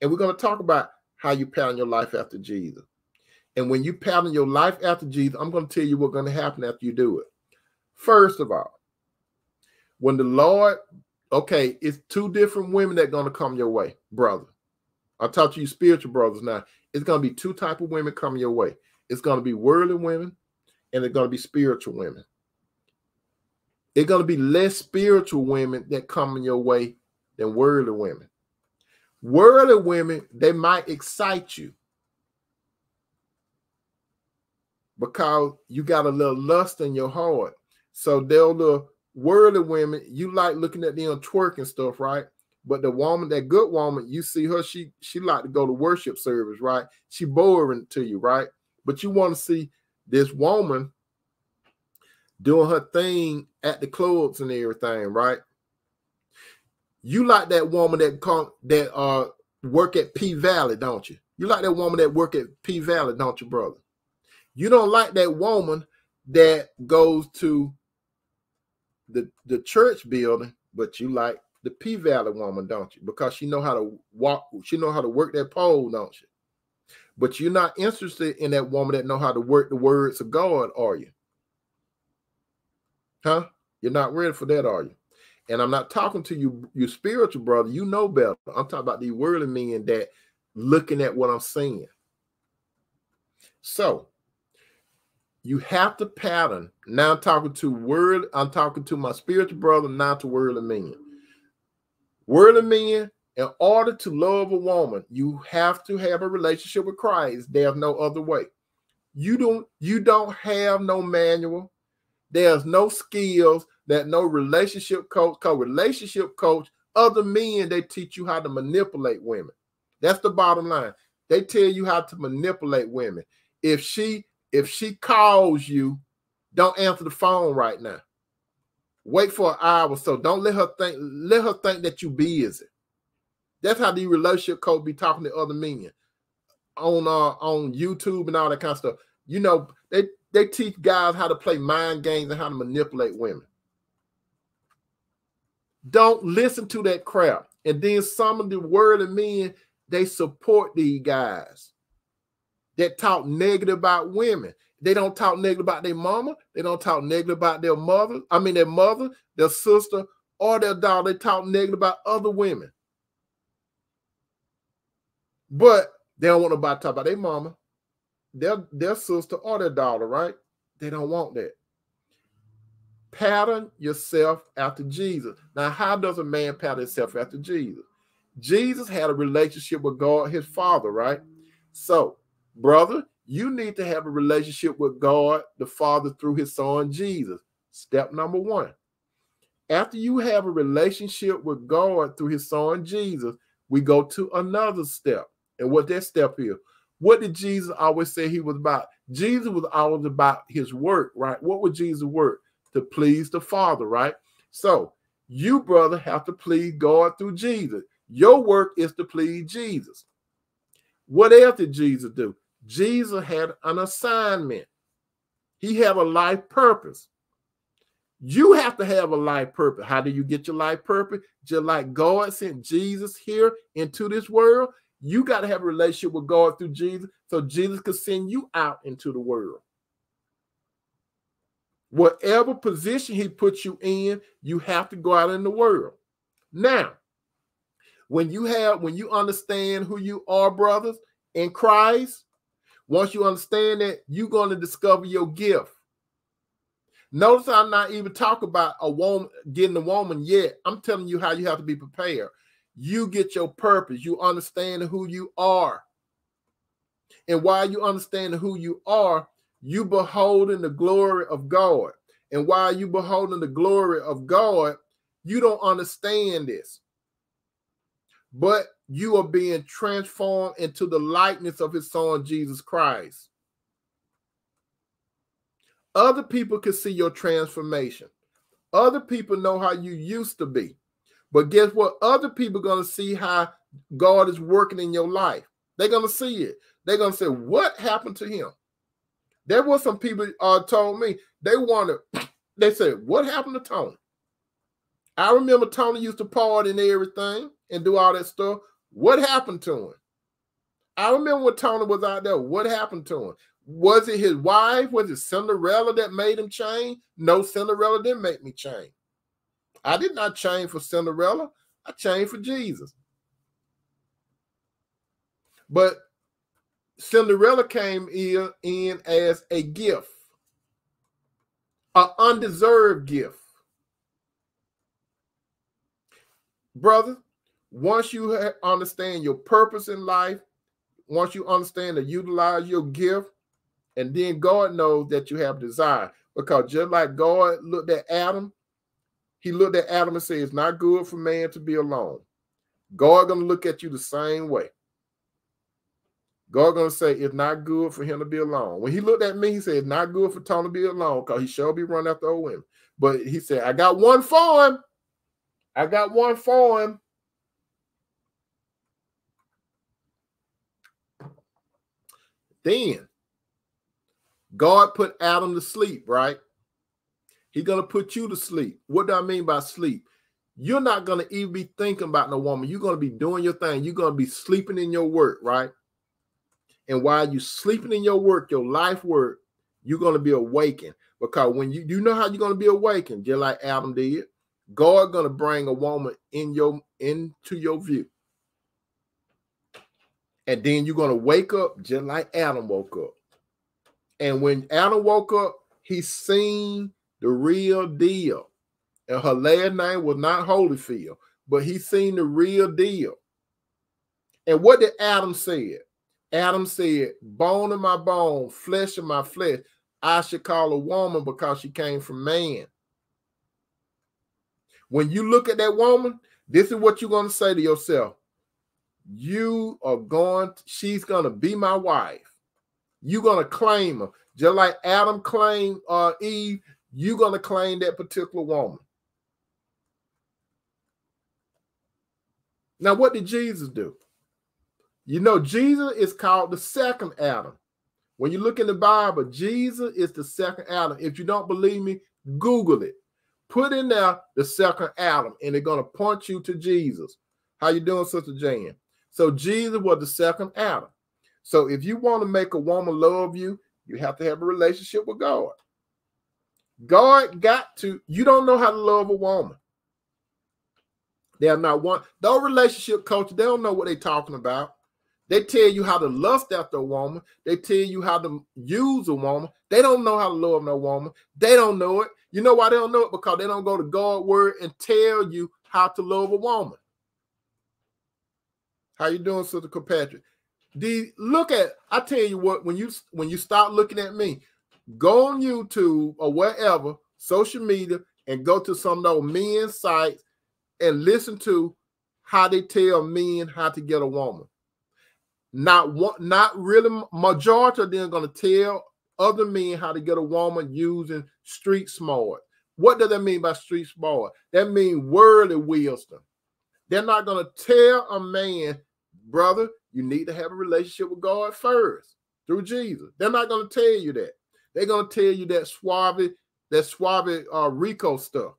[SPEAKER 1] And we're going to talk about how you pattern your life after Jesus. And when you pattern your life after Jesus, I'm going to tell you what's going to happen after you do it. First of all, when the Lord, okay, it's two different women that are going to come your way, brother. I talk to you spiritual brothers now. It's going to be two type of women coming your way. It's going to be worldly women and it's going to be spiritual women. It's going to be less spiritual women that come in your way than worldly women. Worldly women, they might excite you because you got a little lust in your heart. So they'll the worldly women, you like looking at them twerking stuff, right? But the woman, that good woman, you see her, she she like to go to worship service, right? She boring to you, right? But you want to see this woman doing her thing at the clubs and everything, right? You like that woman that come that uh work at P Valley, don't you? You like that woman that work at P Valley, don't you, brother? You don't like that woman that goes to the the church building, but you like the P Valley woman, don't you? Because she know how to walk, she know how to work that pole, don't you? But you're not interested in that woman that know how to work the words of God, are you? Huh? You're not ready for that, are you? And I'm not talking to you, you spiritual brother. You know better. I'm talking about these worldly men that looking at what I'm saying. So you have to pattern. Now I'm talking to word, I'm talking to my spiritual brother, not to worldly men. Worldly men, in order to love a woman, you have to have a relationship with Christ. There's no other way. You don't you don't have no manual. There's no skills that no relationship coach, co relationship coach, other men, they teach you how to manipulate women. That's the bottom line. They tell you how to manipulate women. If she if she calls you, don't answer the phone right now. Wait for an hour. So don't let her think, let her think that you busy. That's how the relationship coach be talking to other men on uh on YouTube and all that kind of stuff. You know, they they teach guys how to play mind games and how to manipulate women. Don't listen to that crap. And then some of the worldly men, they support these guys that talk negative about women. They don't talk negative about their mama. They don't talk negative about their mother. I mean, their mother, their sister, or their daughter. They talk negative about other women. But they don't want to talk about their mama, their, their sister, or their daughter, right? They don't want that. Pattern yourself after Jesus. Now, how does a man pattern himself after Jesus? Jesus had a relationship with God, his father, right? So, brother, you need to have a relationship with God, the Father, through his son Jesus. Step number one. After you have a relationship with God through his son Jesus, we go to another step. And what that step is, what did Jesus always say he was about? Jesus was always about his work, right? What was Jesus' work? To please the Father, right? So you, brother, have to please God through Jesus. Your work is to please Jesus. What else did Jesus do? Jesus had an assignment. He had a life purpose. You have to have a life purpose. How do you get your life purpose? Just like God sent Jesus here into this world, you got to have a relationship with God through Jesus so Jesus could send you out into the world. Whatever position he puts you in, you have to go out in the world. Now, when you have when you understand who you are, brothers, in Christ, once you understand that, you're going to discover your gift. Notice I'm not even talking about a woman getting a woman yet. I'm telling you how you have to be prepared. You get your purpose. You understand who you are. And while you understand who you are, you beholding the glory of God. And while you beholding the glory of God, you don't understand this. But you are being transformed into the likeness of his son, Jesus Christ. Other people can see your transformation. Other people know how you used to be. But guess what? Other people are going to see how God is working in your life. They're going to see it. They're going to say, What happened to him? There were some people uh, told me they wanted, (clears throat) they said, What happened to Tony? I remember Tony used to party and everything and do all that stuff. What happened to him? I remember when Tony was out there. What happened to him? Was it his wife? Was it Cinderella that made him change? No, Cinderella didn't make me change. I did not change for Cinderella. I changed for Jesus. But Cinderella came in, as a gift, an undeserved gift. Brother, once you understand your purpose in life, once you understand to utilize your gift, and then God knows that you have desire. Because just like God looked at Adam, he looked at Adam and said, It's not good for man to be alone. God gonna look at you the same way. God gonna say it's not good for him to be alone. When he looked at me, he said it's not good for Tom to be alone because he sure be running after old women. But he said, I got one for him. I got one for him. Then God put Adam to sleep, right? He's gonna put you to sleep. What do I mean by sleep? You're not gonna even be thinking about no woman. You're gonna be doing your thing. You're gonna be sleeping in your work, right? And while you're sleeping in your work, your life work, you're gonna be awakened. Because when you you know how you're gonna be awakened, just like Adam did, God gonna bring a woman in your into your view. And then you're gonna wake up just like Adam woke up. And when Adam woke up, he seen the real deal. And her last name was not Holyfield, but he seen the real deal. And what did Adam say? Adam said, Bone of my bone, flesh of my flesh. I should call a woman because she came from man. When you look at that woman, this is what you're going to say to yourself. You are going, she's going to be my wife. You're gonna claim her. Just like Adam claimed uh, Eve, you're gonna claim that particular woman. Now, what did Jesus do? You know, Jesus is called the second Adam. When you look in the Bible, Jesus is the second Adam. If you don't believe me, Google it. Put in there the second Adam, and they're gonna point you to Jesus. How you doing, Sister Jane? So Jesus was the second Adam. So if you want to make a woman love you, you have to have a relationship with God. God got to, you don't know how to love a woman. They're not one, no relationship coach, they don't know what they're talking about. They tell you how to lust after a woman. They tell you how to use a woman. They don't know how to love no woman. They don't know it. You know why they don't know it? Because they don't go to God word and tell you how to love a woman. How you doing, Sister Kirkpatrick? The look at I tell you what, when you when you start looking at me, go on YouTube or wherever, social media, and go to some of those men's sites and listen to how they tell men how to get a woman. Not one, not really majority of them gonna tell other men how to get a woman using street smart. What does that mean by street smart? That means worldly wisdom. They're not gonna tell a man, brother, you need to have a relationship with God first through Jesus. They're not gonna tell you that. They're gonna tell you that suave, that suave uh, Rico stuff.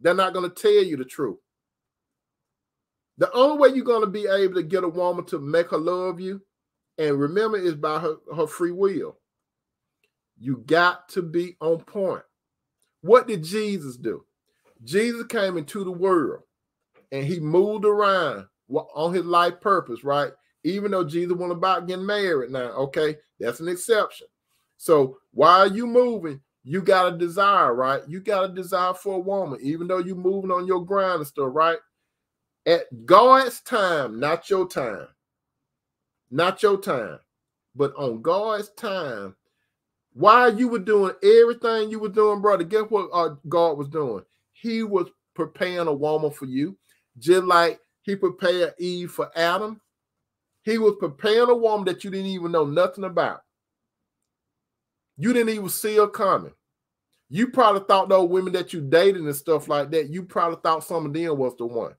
[SPEAKER 1] They're not gonna tell you the truth. The only way you're going to be able to get a woman to make her love you, and remember, is by her, her free will. You got to be on point. What did Jesus do? Jesus came into the world and he moved around on his life purpose, right? Even though Jesus wasn't about getting married now, okay, that's an exception. So while you moving, you got a desire, right? You got a desire for a woman, even though you moving on your grind and stuff, right? at God's time, not your time, not your time, but on God's time, while you were doing everything you were doing, brother, guess what uh, God was doing? He was preparing a woman for you, just like he prepared Eve for Adam. He was preparing a woman that you didn't even know nothing about. You didn't even see her coming. You probably thought those women that you dated and stuff like that, you probably thought some of them was the one.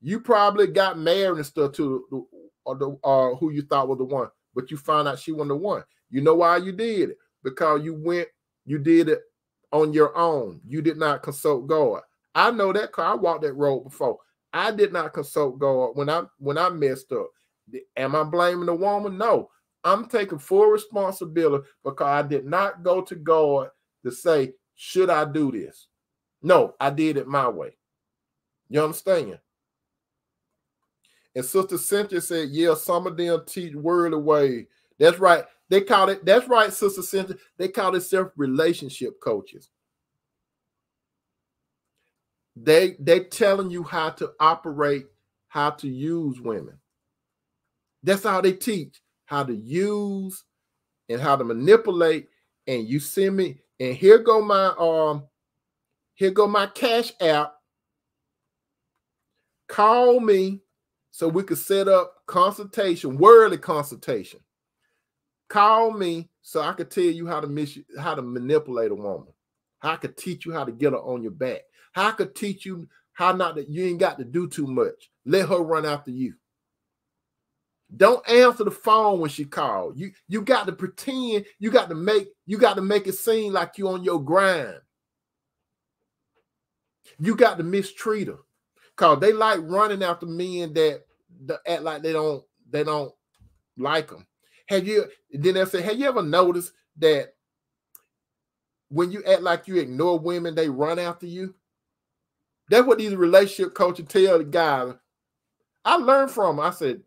[SPEAKER 1] You probably got married and stuff to or the uh, who you thought was the one, but you found out she wasn't the one. You know why you did it? Because you went, you did it on your own. You did not consult God. I know that because I walked that road before. I did not consult God when I when I messed up. Am I blaming the woman? No. I'm taking full responsibility because I did not go to God to say, should I do this? No, I did it my way. You understand? And Sister Cynthia said, Yeah, some of them teach worldly way. That's right. They call it, that's right, Sister Cynthia. They call it self-relationship coaches. They they telling you how to operate, how to use women. That's how they teach how to use and how to manipulate. And you send me, and here go my um, here go my cash app. Call me so we could set up consultation, worldly consultation. Call me so I could tell you how to miss how to manipulate a woman. How I could teach you how to get her on your back. How I could teach you how not that you ain't got to do too much. Let her run after you. Don't answer the phone when she called. You you got to pretend. You got to make you got to make it seem like you on your grind. You got to mistreat her, cause they like running after men that the, act like they don't they don't like them. Have you then they say, have you ever noticed that when you act like you ignore women, they run after you? That's what these relationship coaches tell the guys. I learned from them. I said,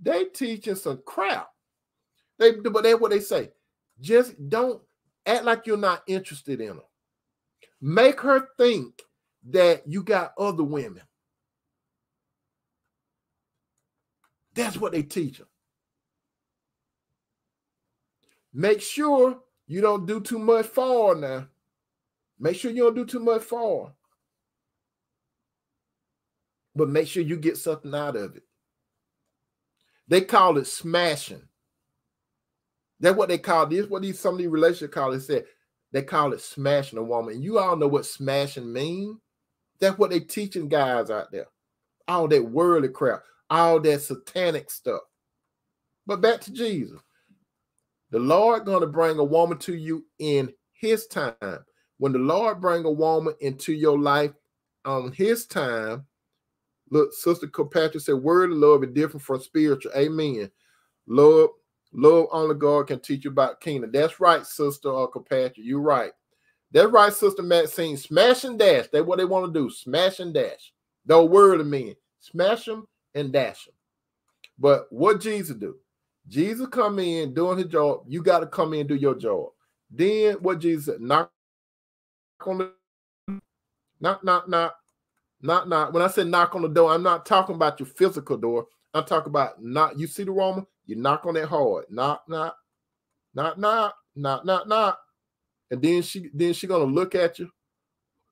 [SPEAKER 1] they teaching some crap. They but that's what they say. Just don't act like you're not interested in them. Make her think that you got other women. That's what they teach them. Make sure you don't do too much fall now. Make sure you don't do too much fall. But make sure you get something out of it. They call it smashing. That's what they call this. What these some of these relationship it. Said they call it smashing a woman. You all know what smashing mean. That's what they teaching guys out there. All that worldly crap all that satanic stuff. But back to Jesus. The Lord going to bring a woman to you in his time. When the Lord bring a woman into your life on his time, look, Sister Kirkpatrick said, word of love is different from spiritual. Amen. Love, love only God can teach you about kingdom. That's right, Sister uh. You're right. That's right, Sister Maxine. Smash and dash. That's what they want to do. Smash and dash. The word of men. Smash them and dash them. But what Jesus do? Jesus come in doing his job. You got to come in do your job. Then what Jesus said, knock on the knock, knock, knock, knock, knock. When I say knock on the door, I'm not talking about your physical door. I'm talking about not you see the Roman, you knock on that hard. Knock, knock, knock, knock, knock, knock, knock. And then she then she gonna look at you.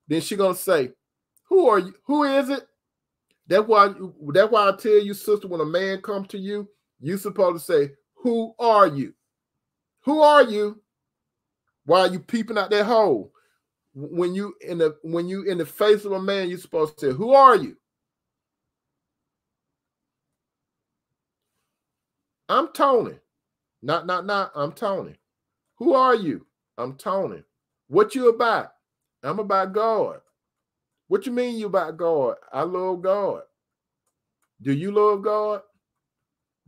[SPEAKER 1] Then she gonna say, Who are you? Who is it? That's why that's why I tell you, sister, when a man comes to you, you supposed to say, Who are you? Who are you? Why are you peeping out that hole? When you in the when you in the face of a man, you're supposed to say, Who are you? I'm Tony. Not, not, not. I'm Tony. Who are you? I'm Tony. What you about? I'm about God. What you mean you about God? I love God. Do you love God?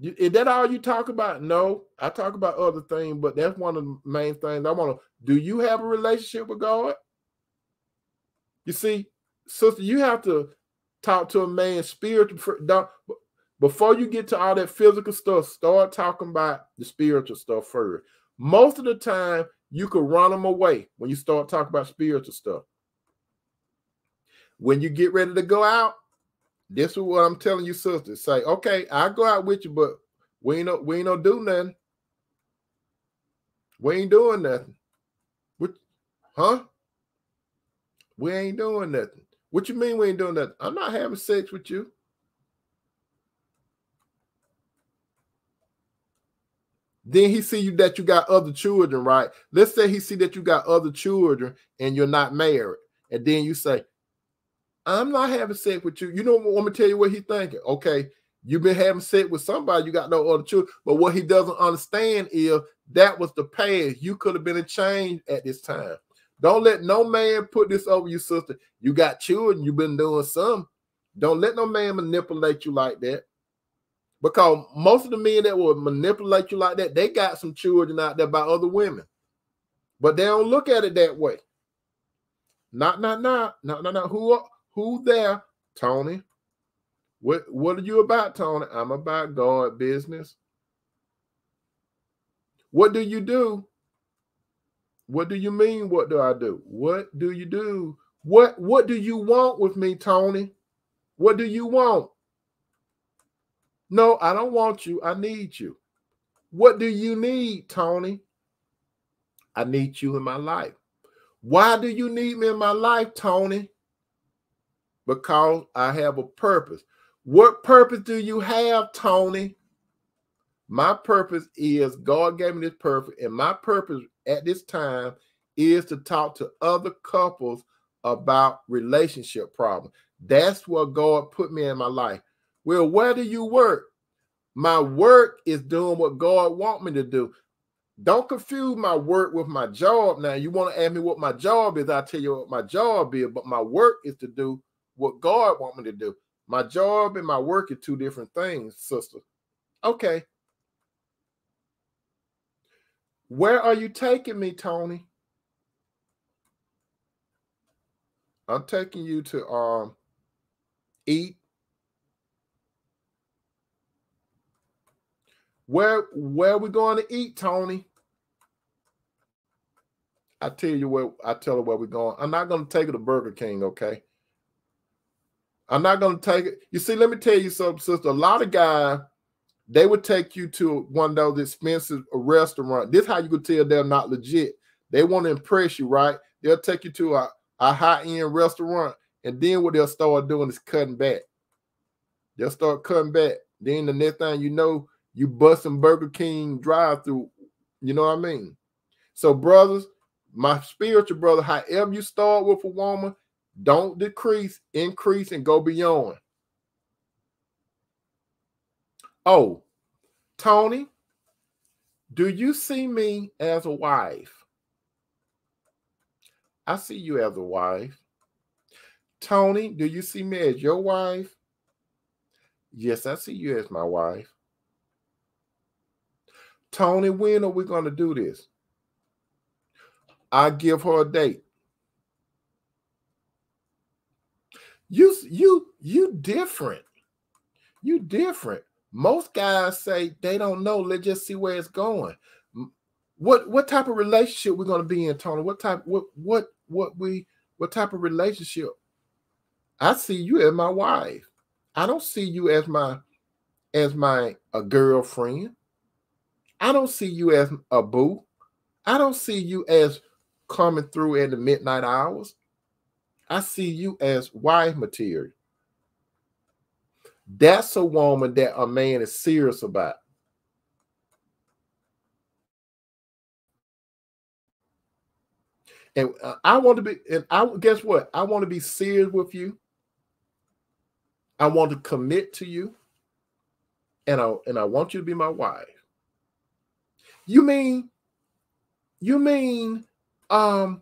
[SPEAKER 1] Is that all you talk about? No, I talk about other things, but that's one of the main things I want to. Do you have a relationship with God? You see, sister, you have to talk to a man spiritual. Before you get to all that physical stuff, start talking about the spiritual stuff first. Most of the time, you could run them away when you start talking about spiritual stuff. When you get ready to go out, this is what I'm telling you, sisters. Say, okay, I'll go out with you, but we ain't no, we ain't no do nothing. We ain't doing nothing. What huh? We ain't doing nothing. What you mean we ain't doing nothing? I'm not having sex with you. Then he see you that you got other children, right? Let's say he see that you got other children and you're not married. And then you say, I'm not having sex with you. You know what? I'm gonna tell you what he's thinking. Okay, you've been having sex with somebody, you got no other children. But what he doesn't understand is that was the past. You could have been a change at this time. Don't let no man put this over you, sister. You got children, you've been doing some. Don't let no man manipulate you like that. Because most of the men that will manipulate you like that, they got some children out there by other women. But they don't look at it that way. Not, not, not, not, not, not. Who, who there, Tony? What, what are you about, Tony? I'm about God business. What do you do? What do you mean? What do I do? What do you do? What what do you want with me, Tony? What do you want? No, I don't want you. I need you. What do you need, Tony? I need you in my life. Why do you need me in my life, Tony? Because I have a purpose. What purpose do you have, Tony? My purpose is God gave me this purpose, and my purpose at this time is to talk to other couples about relationship problems. That's what God put me in my life. Well, where do you work? My work is doing what God want me to do. Don't confuse my work with my job. Now, you want to ask me what my job is, I'll tell you what my job is, but my work is to do what God want me to do. My job and my work are two different things, sister. Okay. Where are you taking me, Tony? I'm taking you to um eat Where where we going to eat, Tony? I tell you where I tell her where we're going. I'm not going to take her to Burger King, okay? I'm not going to take it. You see, let me tell you something, sister. A lot of guys, they would take you to one of those expensive restaurants. This how you could tell they're not legit. They want to impress you, right? They'll take you to a, a high-end restaurant, and then what they'll start doing is cutting back. They'll start cutting back. Then the next thing you know, you busting Burger King drive through. You know what I mean? So, brothers, my spiritual brother, however you start with a woman, don't decrease, increase, and go beyond. Oh, Tony, do you see me as a wife? I see you as a wife. Tony, do you see me as your wife? Yes, I see you as my wife. Tony, when are we going to do this? I give her a date. You, you, you different. You different. Most guys say they don't know. Let's just see where it's going. What what type of relationship we're going to be in, Tony? What type what what what we what type of relationship? I see you as my wife. I don't see you as my as my a girlfriend. I don't see you as a boo. I don't see you as coming through at the midnight hours. I see you as wife material. That's a woman that a man is serious about. And uh, I want to be, and I guess what? I want to be serious with you. I want to commit to you. And I and I want you to be my wife. You mean, you mean um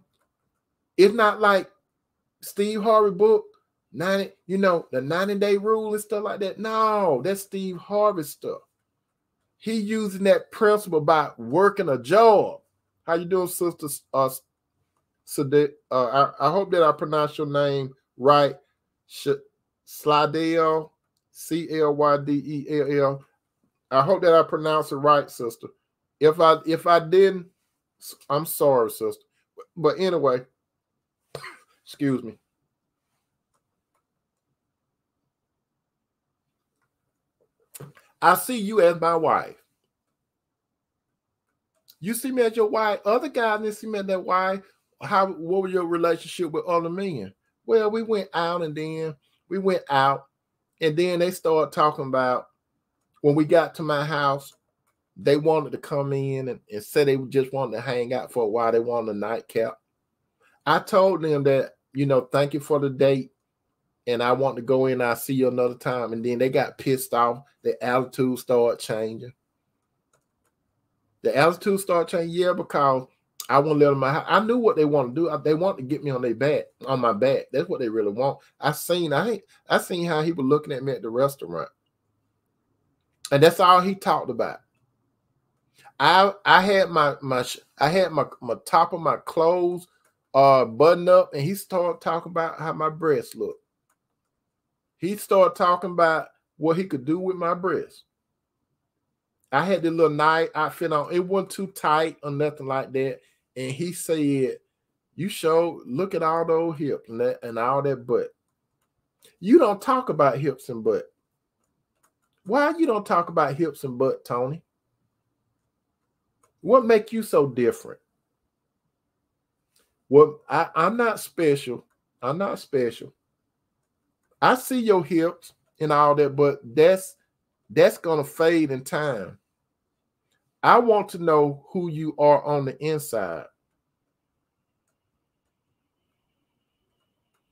[SPEAKER 1] it's not like Steve Harvey book 90, you know, the 90 day rule and stuff like that. No, that's Steve Harvey stuff. He using that principle by working a job. How you doing, sister? Uh, Sadiq, uh, I, I, hope that I pronounce your name right. Sh- Slidell, C L Y D E L L. I hope that I pronounce it right, sister. If I if I didn't, I'm sorry, sister. But anyway, excuse me. I see you as my wife. You see me as your wife. Other guys didn't see me as that wife. How what was your relationship with other men? Well, we went out and then we went out, and then they started talking about when we got to my house, they wanted to come in and, and said they just wanted to hang out for a while. They wanted a nightcap. I told them that, you know, thank you for the date and I want to go in. I'll see you another time. And then they got pissed off. The attitude started changing. The attitude started changing, yeah, because I won't let them. I knew what they want to do. They want to get me on their back, on my back. That's what they really want. I seen, I I seen how he was looking at me at the restaurant, and that's all he talked about. I I had my my I had my my top of my clothes uh button up, and he started talking about how my breasts look. He started talking about what he could do with my breasts. I had the little night outfit on. It wasn't too tight or nothing like that. And he said, You show, look at all those hips and, that, and all that butt. You don't talk about hips and butt. Why you don't talk about hips and butt, Tony? What make you so different? Well, I, I'm not special. I'm not special. I see your hips and all that, but that's that's gonna fade in time. I want to know who you are on the inside.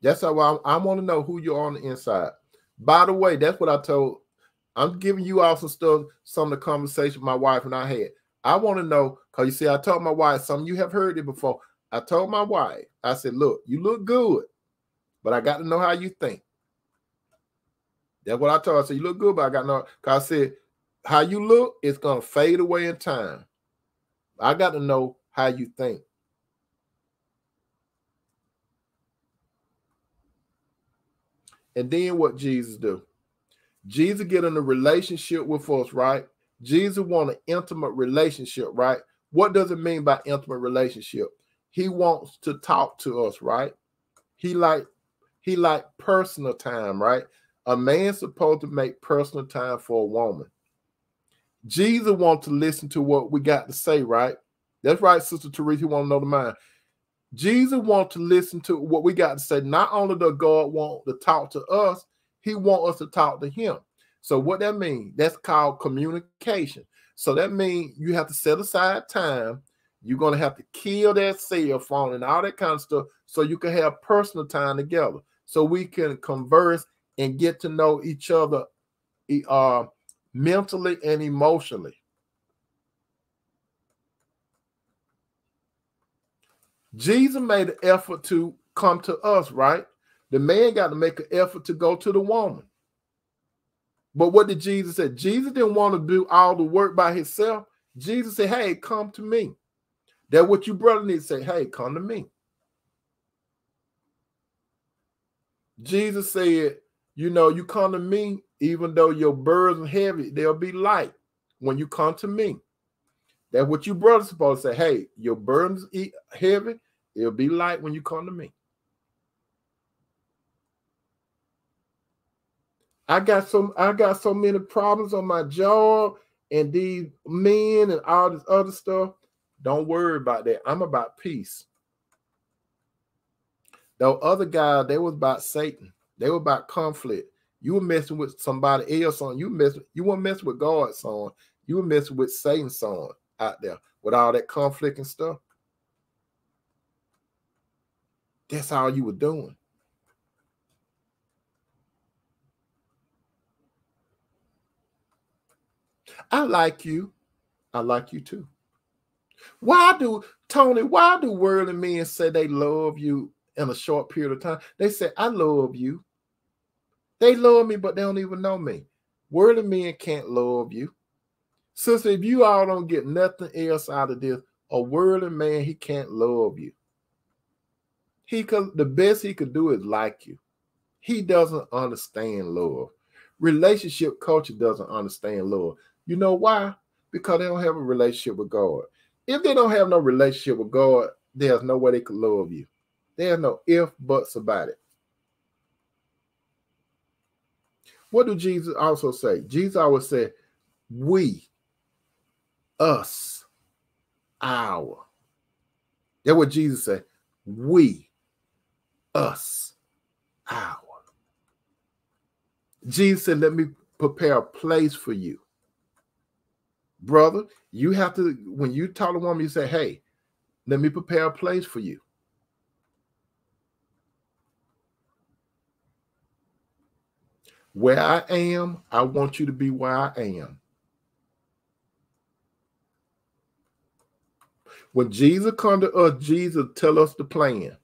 [SPEAKER 1] That's how I, I want to know who you are on the inside. By the way, that's what I told. I'm giving you all some stuff, some of the conversation my wife and I had. I want to know because you see, I told my wife, some you have heard it before. I told my wife, I said, Look, you look good, but I got to know how you think. That's what I told her. I said, You look good, but I got no. Because I said, How you look is going to fade away in time. I got to know how you think. And then what Jesus do? Jesus get in a relationship with us, right? Jesus want an intimate relationship, right? What does it mean by intimate relationship? He wants to talk to us, right? He like he like personal time, right? A man's supposed to make personal time for a woman. Jesus wants to listen to what we got to say, right? That's right, Sister Teresa. You want to know the mind. Jesus wants to listen to what we got to say. Not only does God want to talk to us, He wants us to talk to Him. So what that means? That's called communication. So that means you have to set aside time. You're gonna have to kill that cell phone and all that kind of stuff, so you can have personal time together. So we can converse and get to know each other uh, mentally and emotionally. Jesus made an effort to come to us, right? The man got to make an effort to go to the woman. But what did Jesus say? Jesus didn't want to do all the work by himself. Jesus said, Hey, come to me. That what your brother need to say, hey, come to me. Jesus said, you know, you come to me even though your burdens heavy, they'll be light when you come to me. That's what your brothers supposed to say. Hey, your burdens heavy, it'll be light when you come to me. I got some I got so many problems on my job and these men and all this other stuff. Don't worry about that. I'm about peace. The other guy, they was about Satan. They were about conflict. You were messing with somebody else on. You mess. You weren't messing with God's son. You were messing with Satan's son out there with all that conflict and stuff. That's all you were doing. I like you. I like you too. Why do Tony? Why do worldly men say they love you in a short period of time? They say, I love you. They love me, but they don't even know me. Worldly men can't love you. Sister, if you all don't get nothing else out of this, a worldly man, he can't love you. He could the best he could do is like you. He doesn't understand love. Relationship culture doesn't understand love. You know why? Because they don't have a relationship with God. If they don't have no relationship with God, there's no way they could love you. There's no if buts about it. What do Jesus also say? Jesus always said, we, us, our. That's what Jesus said. We, us, our. Jesus said, let me prepare a place for you brother, you have to, when you to a woman, you say, hey, let me prepare a place for you. Where I am, I want you to be where I am. When Jesus come to us, Jesus tell us the plan.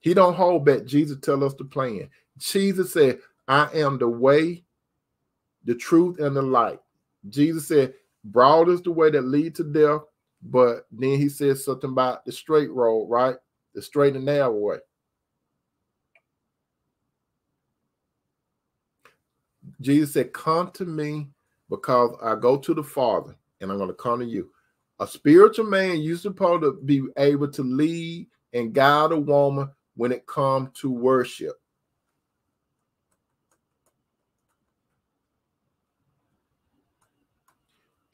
[SPEAKER 1] He don't hold back. Jesus tell us the plan. Jesus said, I am the way, the truth, and the light. Jesus said, Broad is the way that lead to death, but then he says something about the straight road, right? The straight and narrow way. Jesus said, Come to me because I go to the Father and I'm going to come to you. A spiritual man, you're supposed to be able to lead and guide a woman when it comes to worship.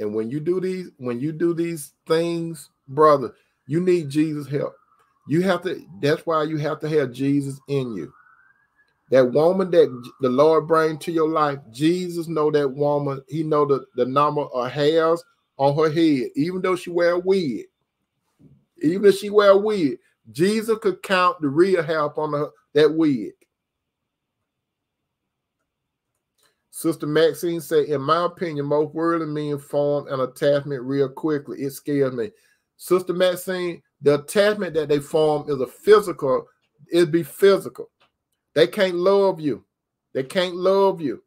[SPEAKER 1] And when you do these, when you do these things, brother, you need Jesus' help. You have to, that's why you have to have Jesus in you. That woman that the Lord bring to your life, Jesus know that woman, he know the, the number of hairs on her head, even though she wear a wig. Even if she wear a wig, Jesus could count the real hair on her, that wig. Sister Maxine said, in my opinion, most worldly men form an attachment real quickly. It scares me. Sister Maxine, the attachment that they form is a physical, it be physical. They can't love you. They can't love you.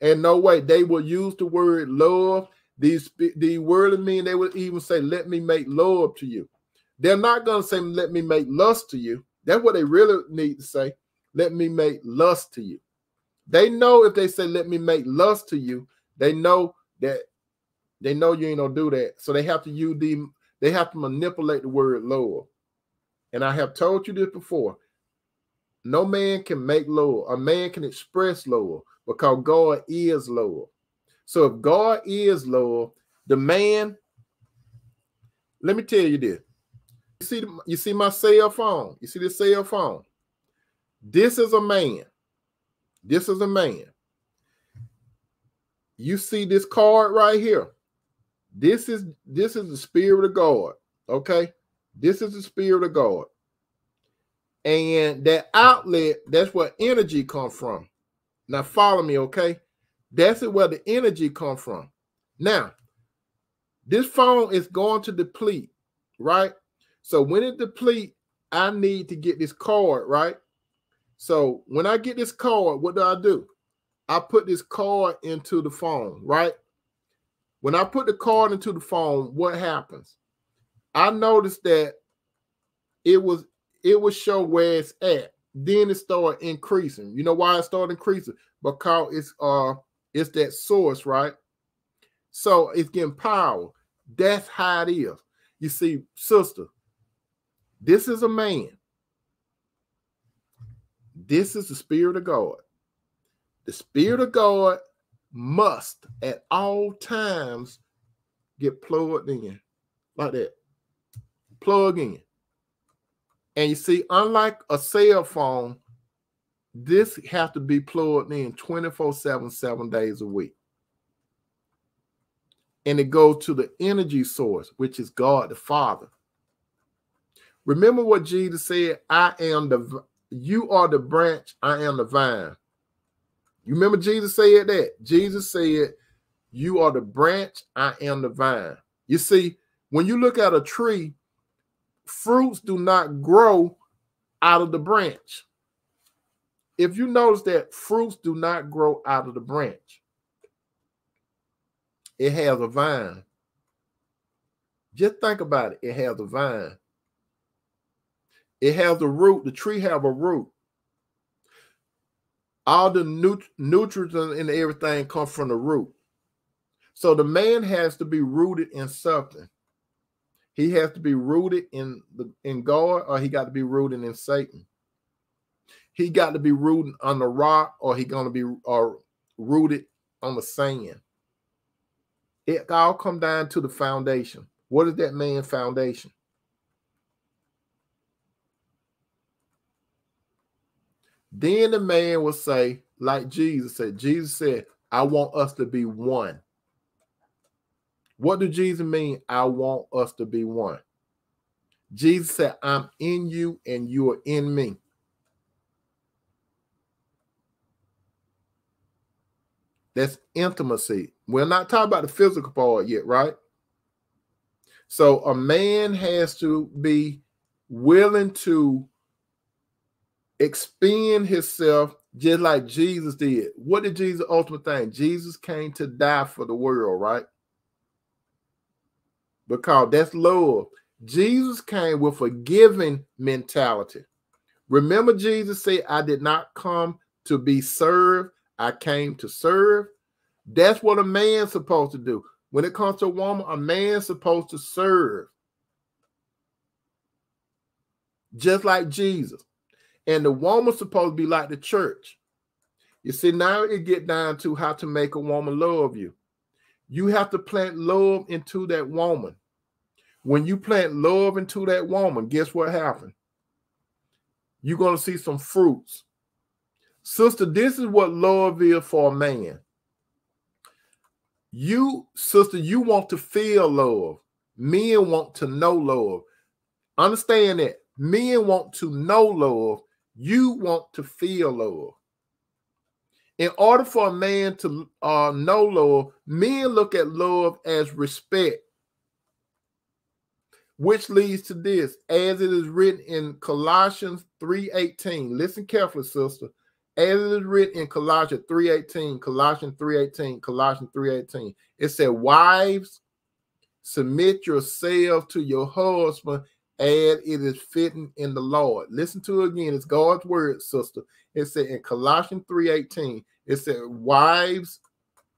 [SPEAKER 1] And no way. They will use the word love. These the worldly men, they will even say, Let me make love to you. They're not gonna say, Let me make lust to you. That's what they really need to say. Let me make lust to you. They know if they say, let me make lust to you, they know that they know you ain't gonna do that. So they have to use the they have to manipulate the word love. And I have told you this before. No man can make love. A man can express love because God is love. So if God is love, the man, let me tell you this. You see, you see my cell phone. You see this cell phone. This is a man. This is a man. You see this card right here. This is this is the spirit of God. Okay. This is the spirit of God. And that outlet, that's where energy come from. Now follow me, okay? That's where the energy come from. Now, this phone is going to deplete, right? So when it deplete, I need to get this card, right? So when I get this card, what do I do? I put this card into the phone, right? When I put the card into the phone, what happens? I noticed that it was it would show where it's at. Then it started increasing. You know why it started increasing? Because it's uh It's that source, right? So it's getting power. That's how it is. You see, sister, this is a man. This is the spirit of God. The spirit of God must at all times get plugged in like that. Plug in. And you see, unlike a cell phone, this has to be plugged in 24 7, seven days a week. And it goes to the energy source, which is God the Father. Remember what Jesus said I am the, you are the branch, I am the vine. You remember Jesus said that? Jesus said, You are the branch, I am the vine. You see, when you look at a tree, fruits do not grow out of the branch. If you notice that fruits do not grow out of the branch, it has a vine. Just think about it. It has a vine. It has a root. The tree have a root. All the nut- nutrients and everything come from the root. So the man has to be rooted in something. He has to be rooted in the in God, or he got to be rooted in Satan. He got to be rooted on the rock, or he gonna be or rooted on the sand. It all come down to the foundation. What is that man foundation? Then the man will say, like Jesus said, Jesus said, I want us to be one. What do Jesus mean? I want us to be one. Jesus said, I'm in you and you are in me. That's intimacy. We're not talking about the physical part yet, right? So a man has to be willing to expend himself just like Jesus did. What did Jesus ultimate thing? Jesus came to die for the world, right? Because that's love. Jesus came with a giving mentality. Remember, Jesus said, I did not come to be served, I came to serve. That's what a man's supposed to do. When it comes to a woman, a man's supposed to serve. Just like Jesus and the woman's supposed to be like the church. You see, now it get down to how to make a woman love you. You have to plant love into that woman. When you plant love into that woman, guess what happened? You're going to see some fruits. Sister, this is what love is for a man. You, sister, you want to feel love. Men want to know love. Understand that. Men want to know love you want to feel love. In order for a man to uh, know love, men look at love as respect, which leads to this, as it is written in Colossians 3:18. Listen carefully, sister. As it is written in Colossians 3:18, Colossians 3:18, Colossians 3:18. It said, Wives, submit yourselves to your husband and it is fitting in the Lord. Listen to it again. It's God's word, sister. It said in Colossians 3:18, it said, Wives,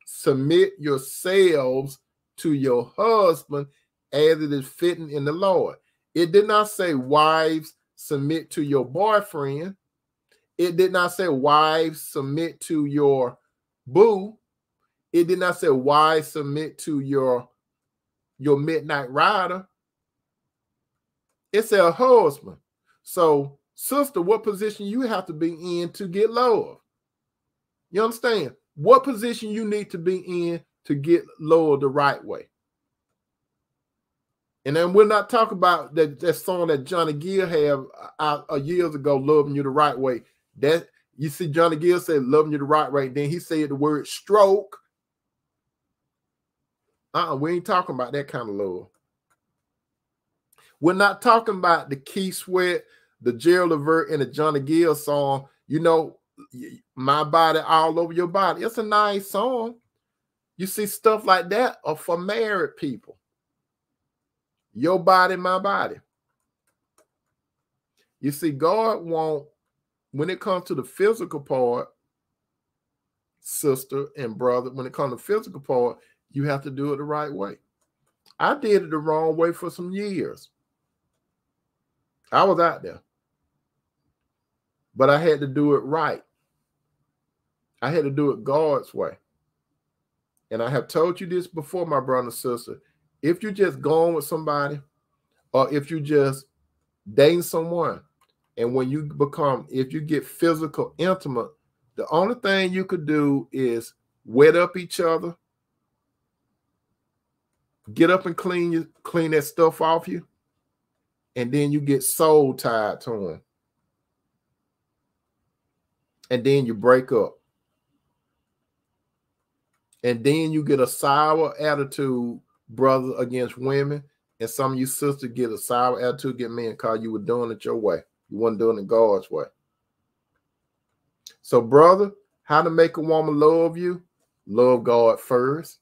[SPEAKER 1] submit yourselves to your husband as it is fitting in the Lord. It did not say wives submit to your boyfriend. It did not say wives submit to your boo. It did not say wives submit to your your midnight rider. It's a husband. So, sister, what position you have to be in to get love? You understand? What position you need to be in to get love the right way? And then we're not talking about that, that song that Johnny Gill have uh, uh, years ago, "Loving You the Right Way." That you see, Johnny Gill said, "Loving You the Right Way." Then he said the word "stroke." Uh, uh we ain't talking about that kind of love. We're not talking about the Keith Sweat, the Gerald Levert, and the Johnny Gill song. You know, my body all over your body. It's a nice song. You see stuff like that are for married people. Your body, my body. You see, God won't, when it comes to the physical part, sister and brother, when it comes to the physical part, you have to do it the right way. I did it the wrong way for some years. I was out there. But I had to do it right. I had to do it God's way. And I have told you this before, my brother and sister. If you're just going with somebody, or if you just dating someone, and when you become, if you get physical intimate, the only thing you could do is wet up each other, get up and clean you, clean that stuff off you, and then you get soul tied to them. And then you break up. And then you get a sour attitude, brother, against women. And some of you sisters get a sour attitude, get men call you were doing it your way. You weren't doing it God's way. So, brother, how to make a woman love you? Love God first.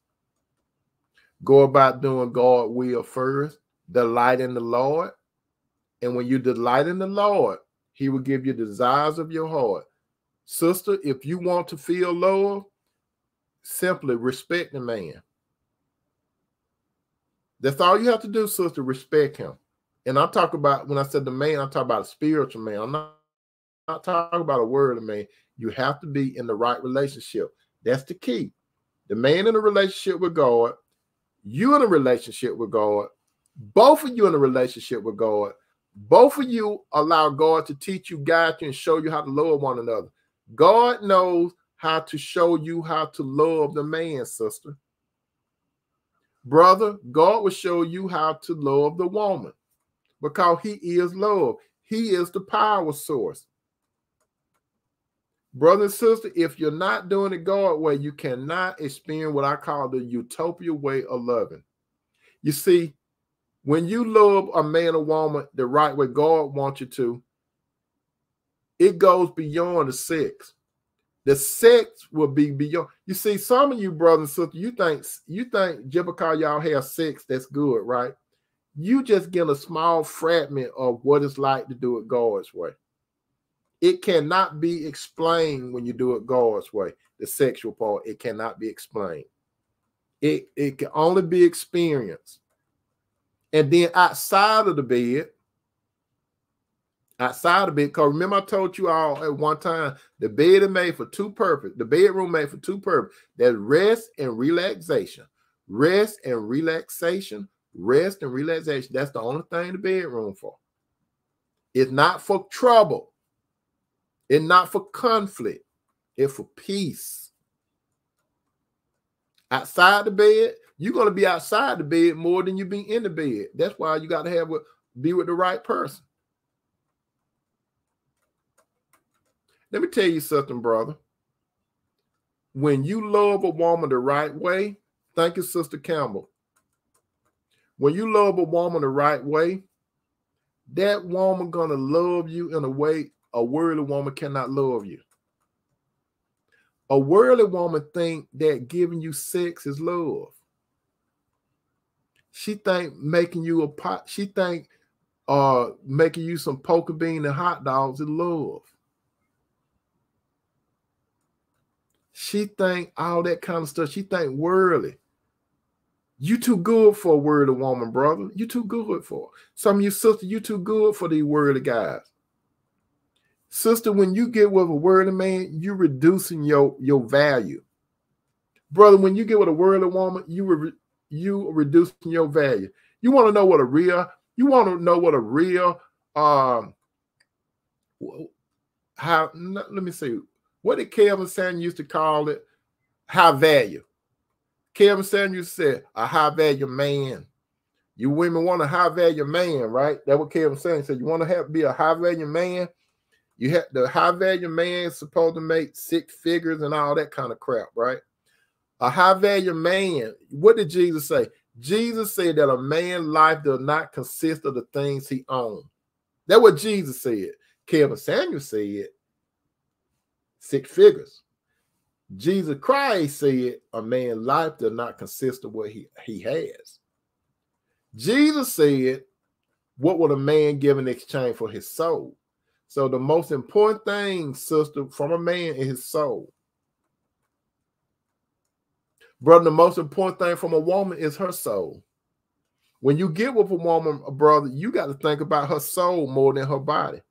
[SPEAKER 1] Go about doing God will first. Delight in the Lord. And when you delight in the Lord, He will give you desires of your heart. Sister, if you want to feel lower, simply respect the man. That's all you have to do, sister. Respect him. And I'm talking about when I said the man, I'm talking about a spiritual man. I'm not, not talking about a word of man. You have to be in the right relationship. That's the key. The man in a relationship with God, you in a relationship with God, both of you in a relationship with God, both of you allow God to teach you, guide you, and show you how to love one another. God knows how to show you how to love the man, sister. Brother, God will show you how to love the woman because he is love. He is the power source. Brother and sister, if you're not doing it God way, you cannot experience what I call the utopia way of loving. You see, when you love a man or woman the right way God wants you to, it goes beyond the sex. The sex will be beyond. You see, some of you brothers and sisters, you think you think just because y'all have sex, that's good, right? You just get a small fragment of what it's like to do it God's way. It cannot be explained when you do it God's way. The sexual part, it cannot be explained. It, it can only be experienced. And then outside of the bed, outside of it. Because remember, I told you all at one time the bed is made for two purposes. The bedroom made for two purposes. There's rest and relaxation. Rest and relaxation. Rest and relaxation. That's the only thing the bedroom for. It's not for trouble. It's not for conflict. It's for peace. Outside the bed, you're going to be outside the bed more than you be in the bed. That's why you got to have be with the right person. Let me tell you something, brother. When you love a woman the right way, thank you, Sister Campbell. When you love a woman the right way, that woman gonna love you in a way a worldly woman cannot love you. A worldly woman think that giving you sex is love. She think making you a pot. She think uh making you some poker bean and hot dogs is love. She think all that kind of stuff. She think worldly. You too good for a worldly woman, brother. You too good for. Some of you sister, you too good for these worldly guys. Sister, when you get with a worldly man, you reducing your your value. Brother, when you get with a worldly woman, you re, you reducing your value. You want to know what a real, you want to know what a real um how let me see what did Kevin Samuel used to call it? High value. Kevin Samuel said, a high value man. You women want a high value man, right? That's what Kevin Samuel said. You want to have be a high value man. You have the high value man supposed to make six figures and all that kind of crap, right? A high value man. What did Jesus say? Jesus said that a man's life does not consist of the things he owns. That's what Jesus said. Kevin Samuel said six figures. Jesus Christ said a man's life does not consist of what he, he has. Jesus said, What would a man give in exchange for his soul? So the most important thing, sister, from a man is his soul. Brother, the most important thing from a woman is her soul. When you get with a woman, a brother, you got to think about her soul more than her body.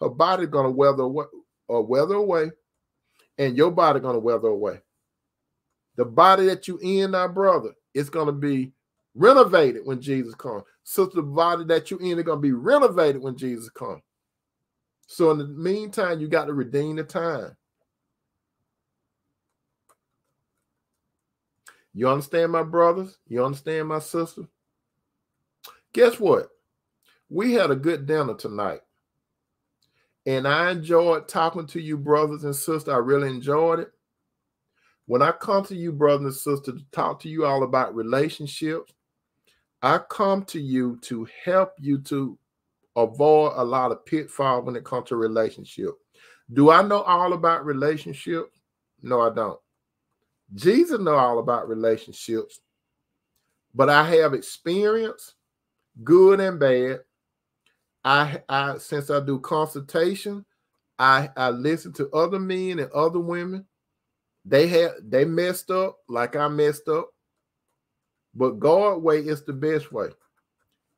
[SPEAKER 1] Her body gonna weather away, or uh, weather away, and your body gonna weather away. The body that you in now, brother, is gonna be renovated when Jesus comes. So the body that you in is gonna be renovated when Jesus comes. So in the meantime, you got to redeem the time. You understand, my brothers? You understand, my sister? Guess what? We had a good dinner tonight. And I enjoyed talking to you, brothers and sisters. I really enjoyed it. When I come to you, brothers and sisters, to talk to you all about relationships, I come to you to help you to avoid a lot of pitfalls when it comes to relationship. Do I know all about relationships? No, I don't. Jesus know all about relationships, but I have experience, good and bad. I, I since I do consultation, I I listen to other men and other women. They had they messed up like I messed up, but God way is the best way.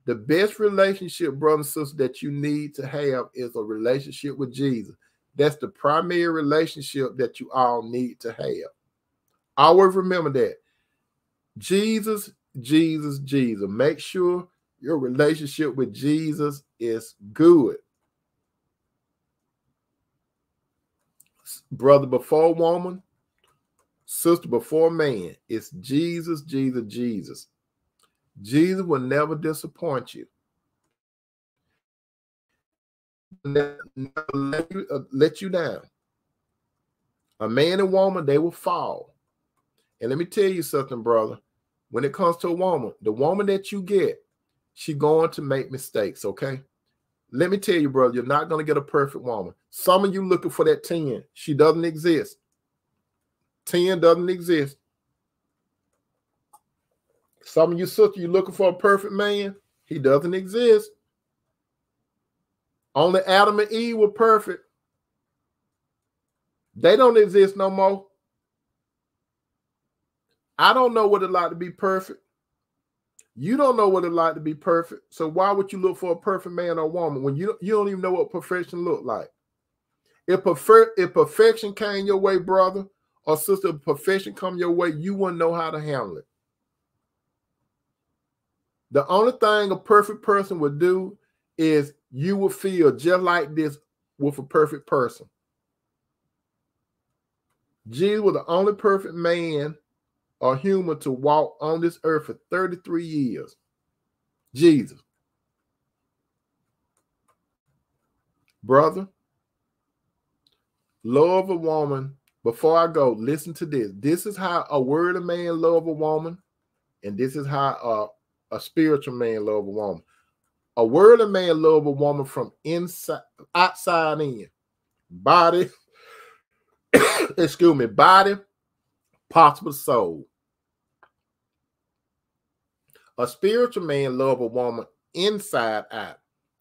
[SPEAKER 1] The best relationship, brothers and sisters, that you need to have is a relationship with Jesus. That's the primary relationship that you all need to have. Always remember that. Jesus, Jesus, Jesus. Make sure your relationship with Jesus is good. Brother before woman, sister before man. It's Jesus, Jesus, Jesus. Jesus will never disappoint you. Never let you, uh, let you down. A man and woman, they will fall. And let me tell you something, brother. When it comes to a woman, the woman that you get, she going to make mistakes, okay? Let me tell you, brother, you're not going to get a perfect woman. Some of you looking for that 10. She doesn't exist. 10 doesn't exist. Some of you sister, you looking for a perfect man. He doesn't exist. Only Adam and Eve were perfect. They don't exist no more. I don't know what it like to be perfect. You don't know what it like to be perfect. So why would you look for a perfect man or woman when you you don't even know what perfection look like? If prefer if perfection came your way, brother or sister, perfection come your way, you wouldn't know how to handle it. The only thing a perfect person would do is you would feel just like this with a perfect person. Jesus was the only perfect man or human to walk on this earth for 33 years. Jesus. Brother, love a woman. Before I go, listen to this. This is how a word of man love a woman, and this is how a, a spiritual man love a woman. A word of man love a woman from inside, outside in, body. (coughs) excuse me, body, possible soul. A spiritual man love a woman inside out,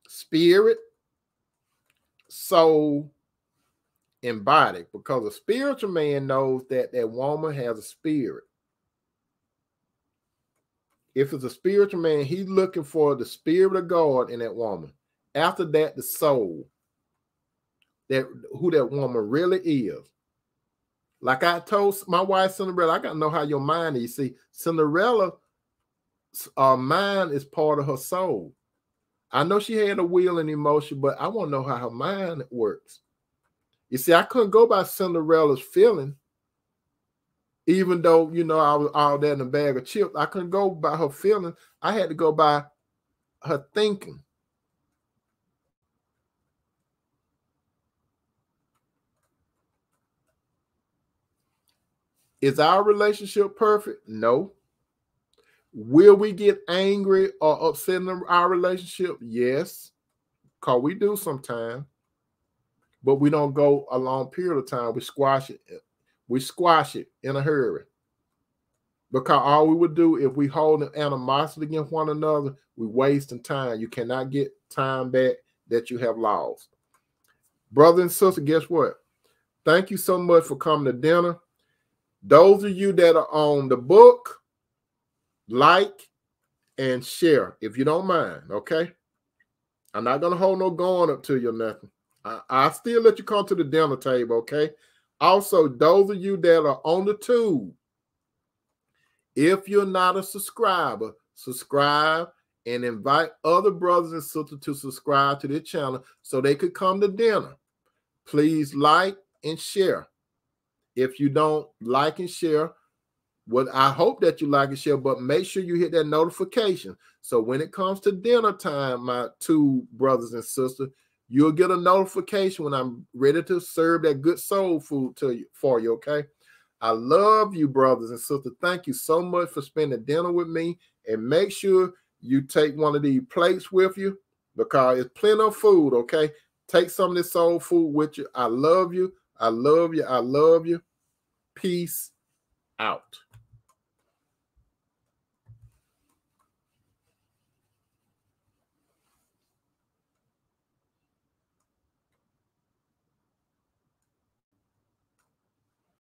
[SPEAKER 1] spirit, soul, and body, because a spiritual man knows that that woman has a spirit. If it's a spiritual man, he's looking for the spirit of God in that woman. After that, the soul, that who that woman really is. Like I told my wife Cinderella, I gotta know how your mind is. See, Cinderella uh, mind is part of her soul. I know she had a will and emotion, but I want to know how her mind works. You see, I couldn't go by Cinderella's feeling, even though you know I was all that in a bag of chips. I couldn't go by her feeling. I had to go by her thinking. Is our relationship perfect? No. Will we get angry or upset in our relationship? Yes, because we do sometimes. But we don't go a long period of time. We squash it. We squash it in a hurry. Because all we would do if we hold an animosity against one another, we wasting time. You cannot get time back that you have lost. Brother and sister, guess what? Thank you so much for coming to dinner. Those of you that are on the book, like and share if you don't mind. Okay. I'm not gonna hold no going up to you or nothing. I, I still let you come to the dinner table, okay? Also, those of you that are on the tube, if you're not a subscriber, subscribe and invite other brothers and sisters to subscribe to this channel so they could come to dinner. Please like and share. If you don't like and share, what I hope that you like and share, but make sure you hit that notification. So when it comes to dinner time, my two brothers and sisters, you'll get a notification when I'm ready to serve that good soul food to you for you. Okay. I love you, brothers and sisters. Thank you so much for spending dinner with me. And make sure you take one of these plates with you because it's plenty of food. Okay. Take some of this soul food with you. I love you. I love you. I love you. Peace out.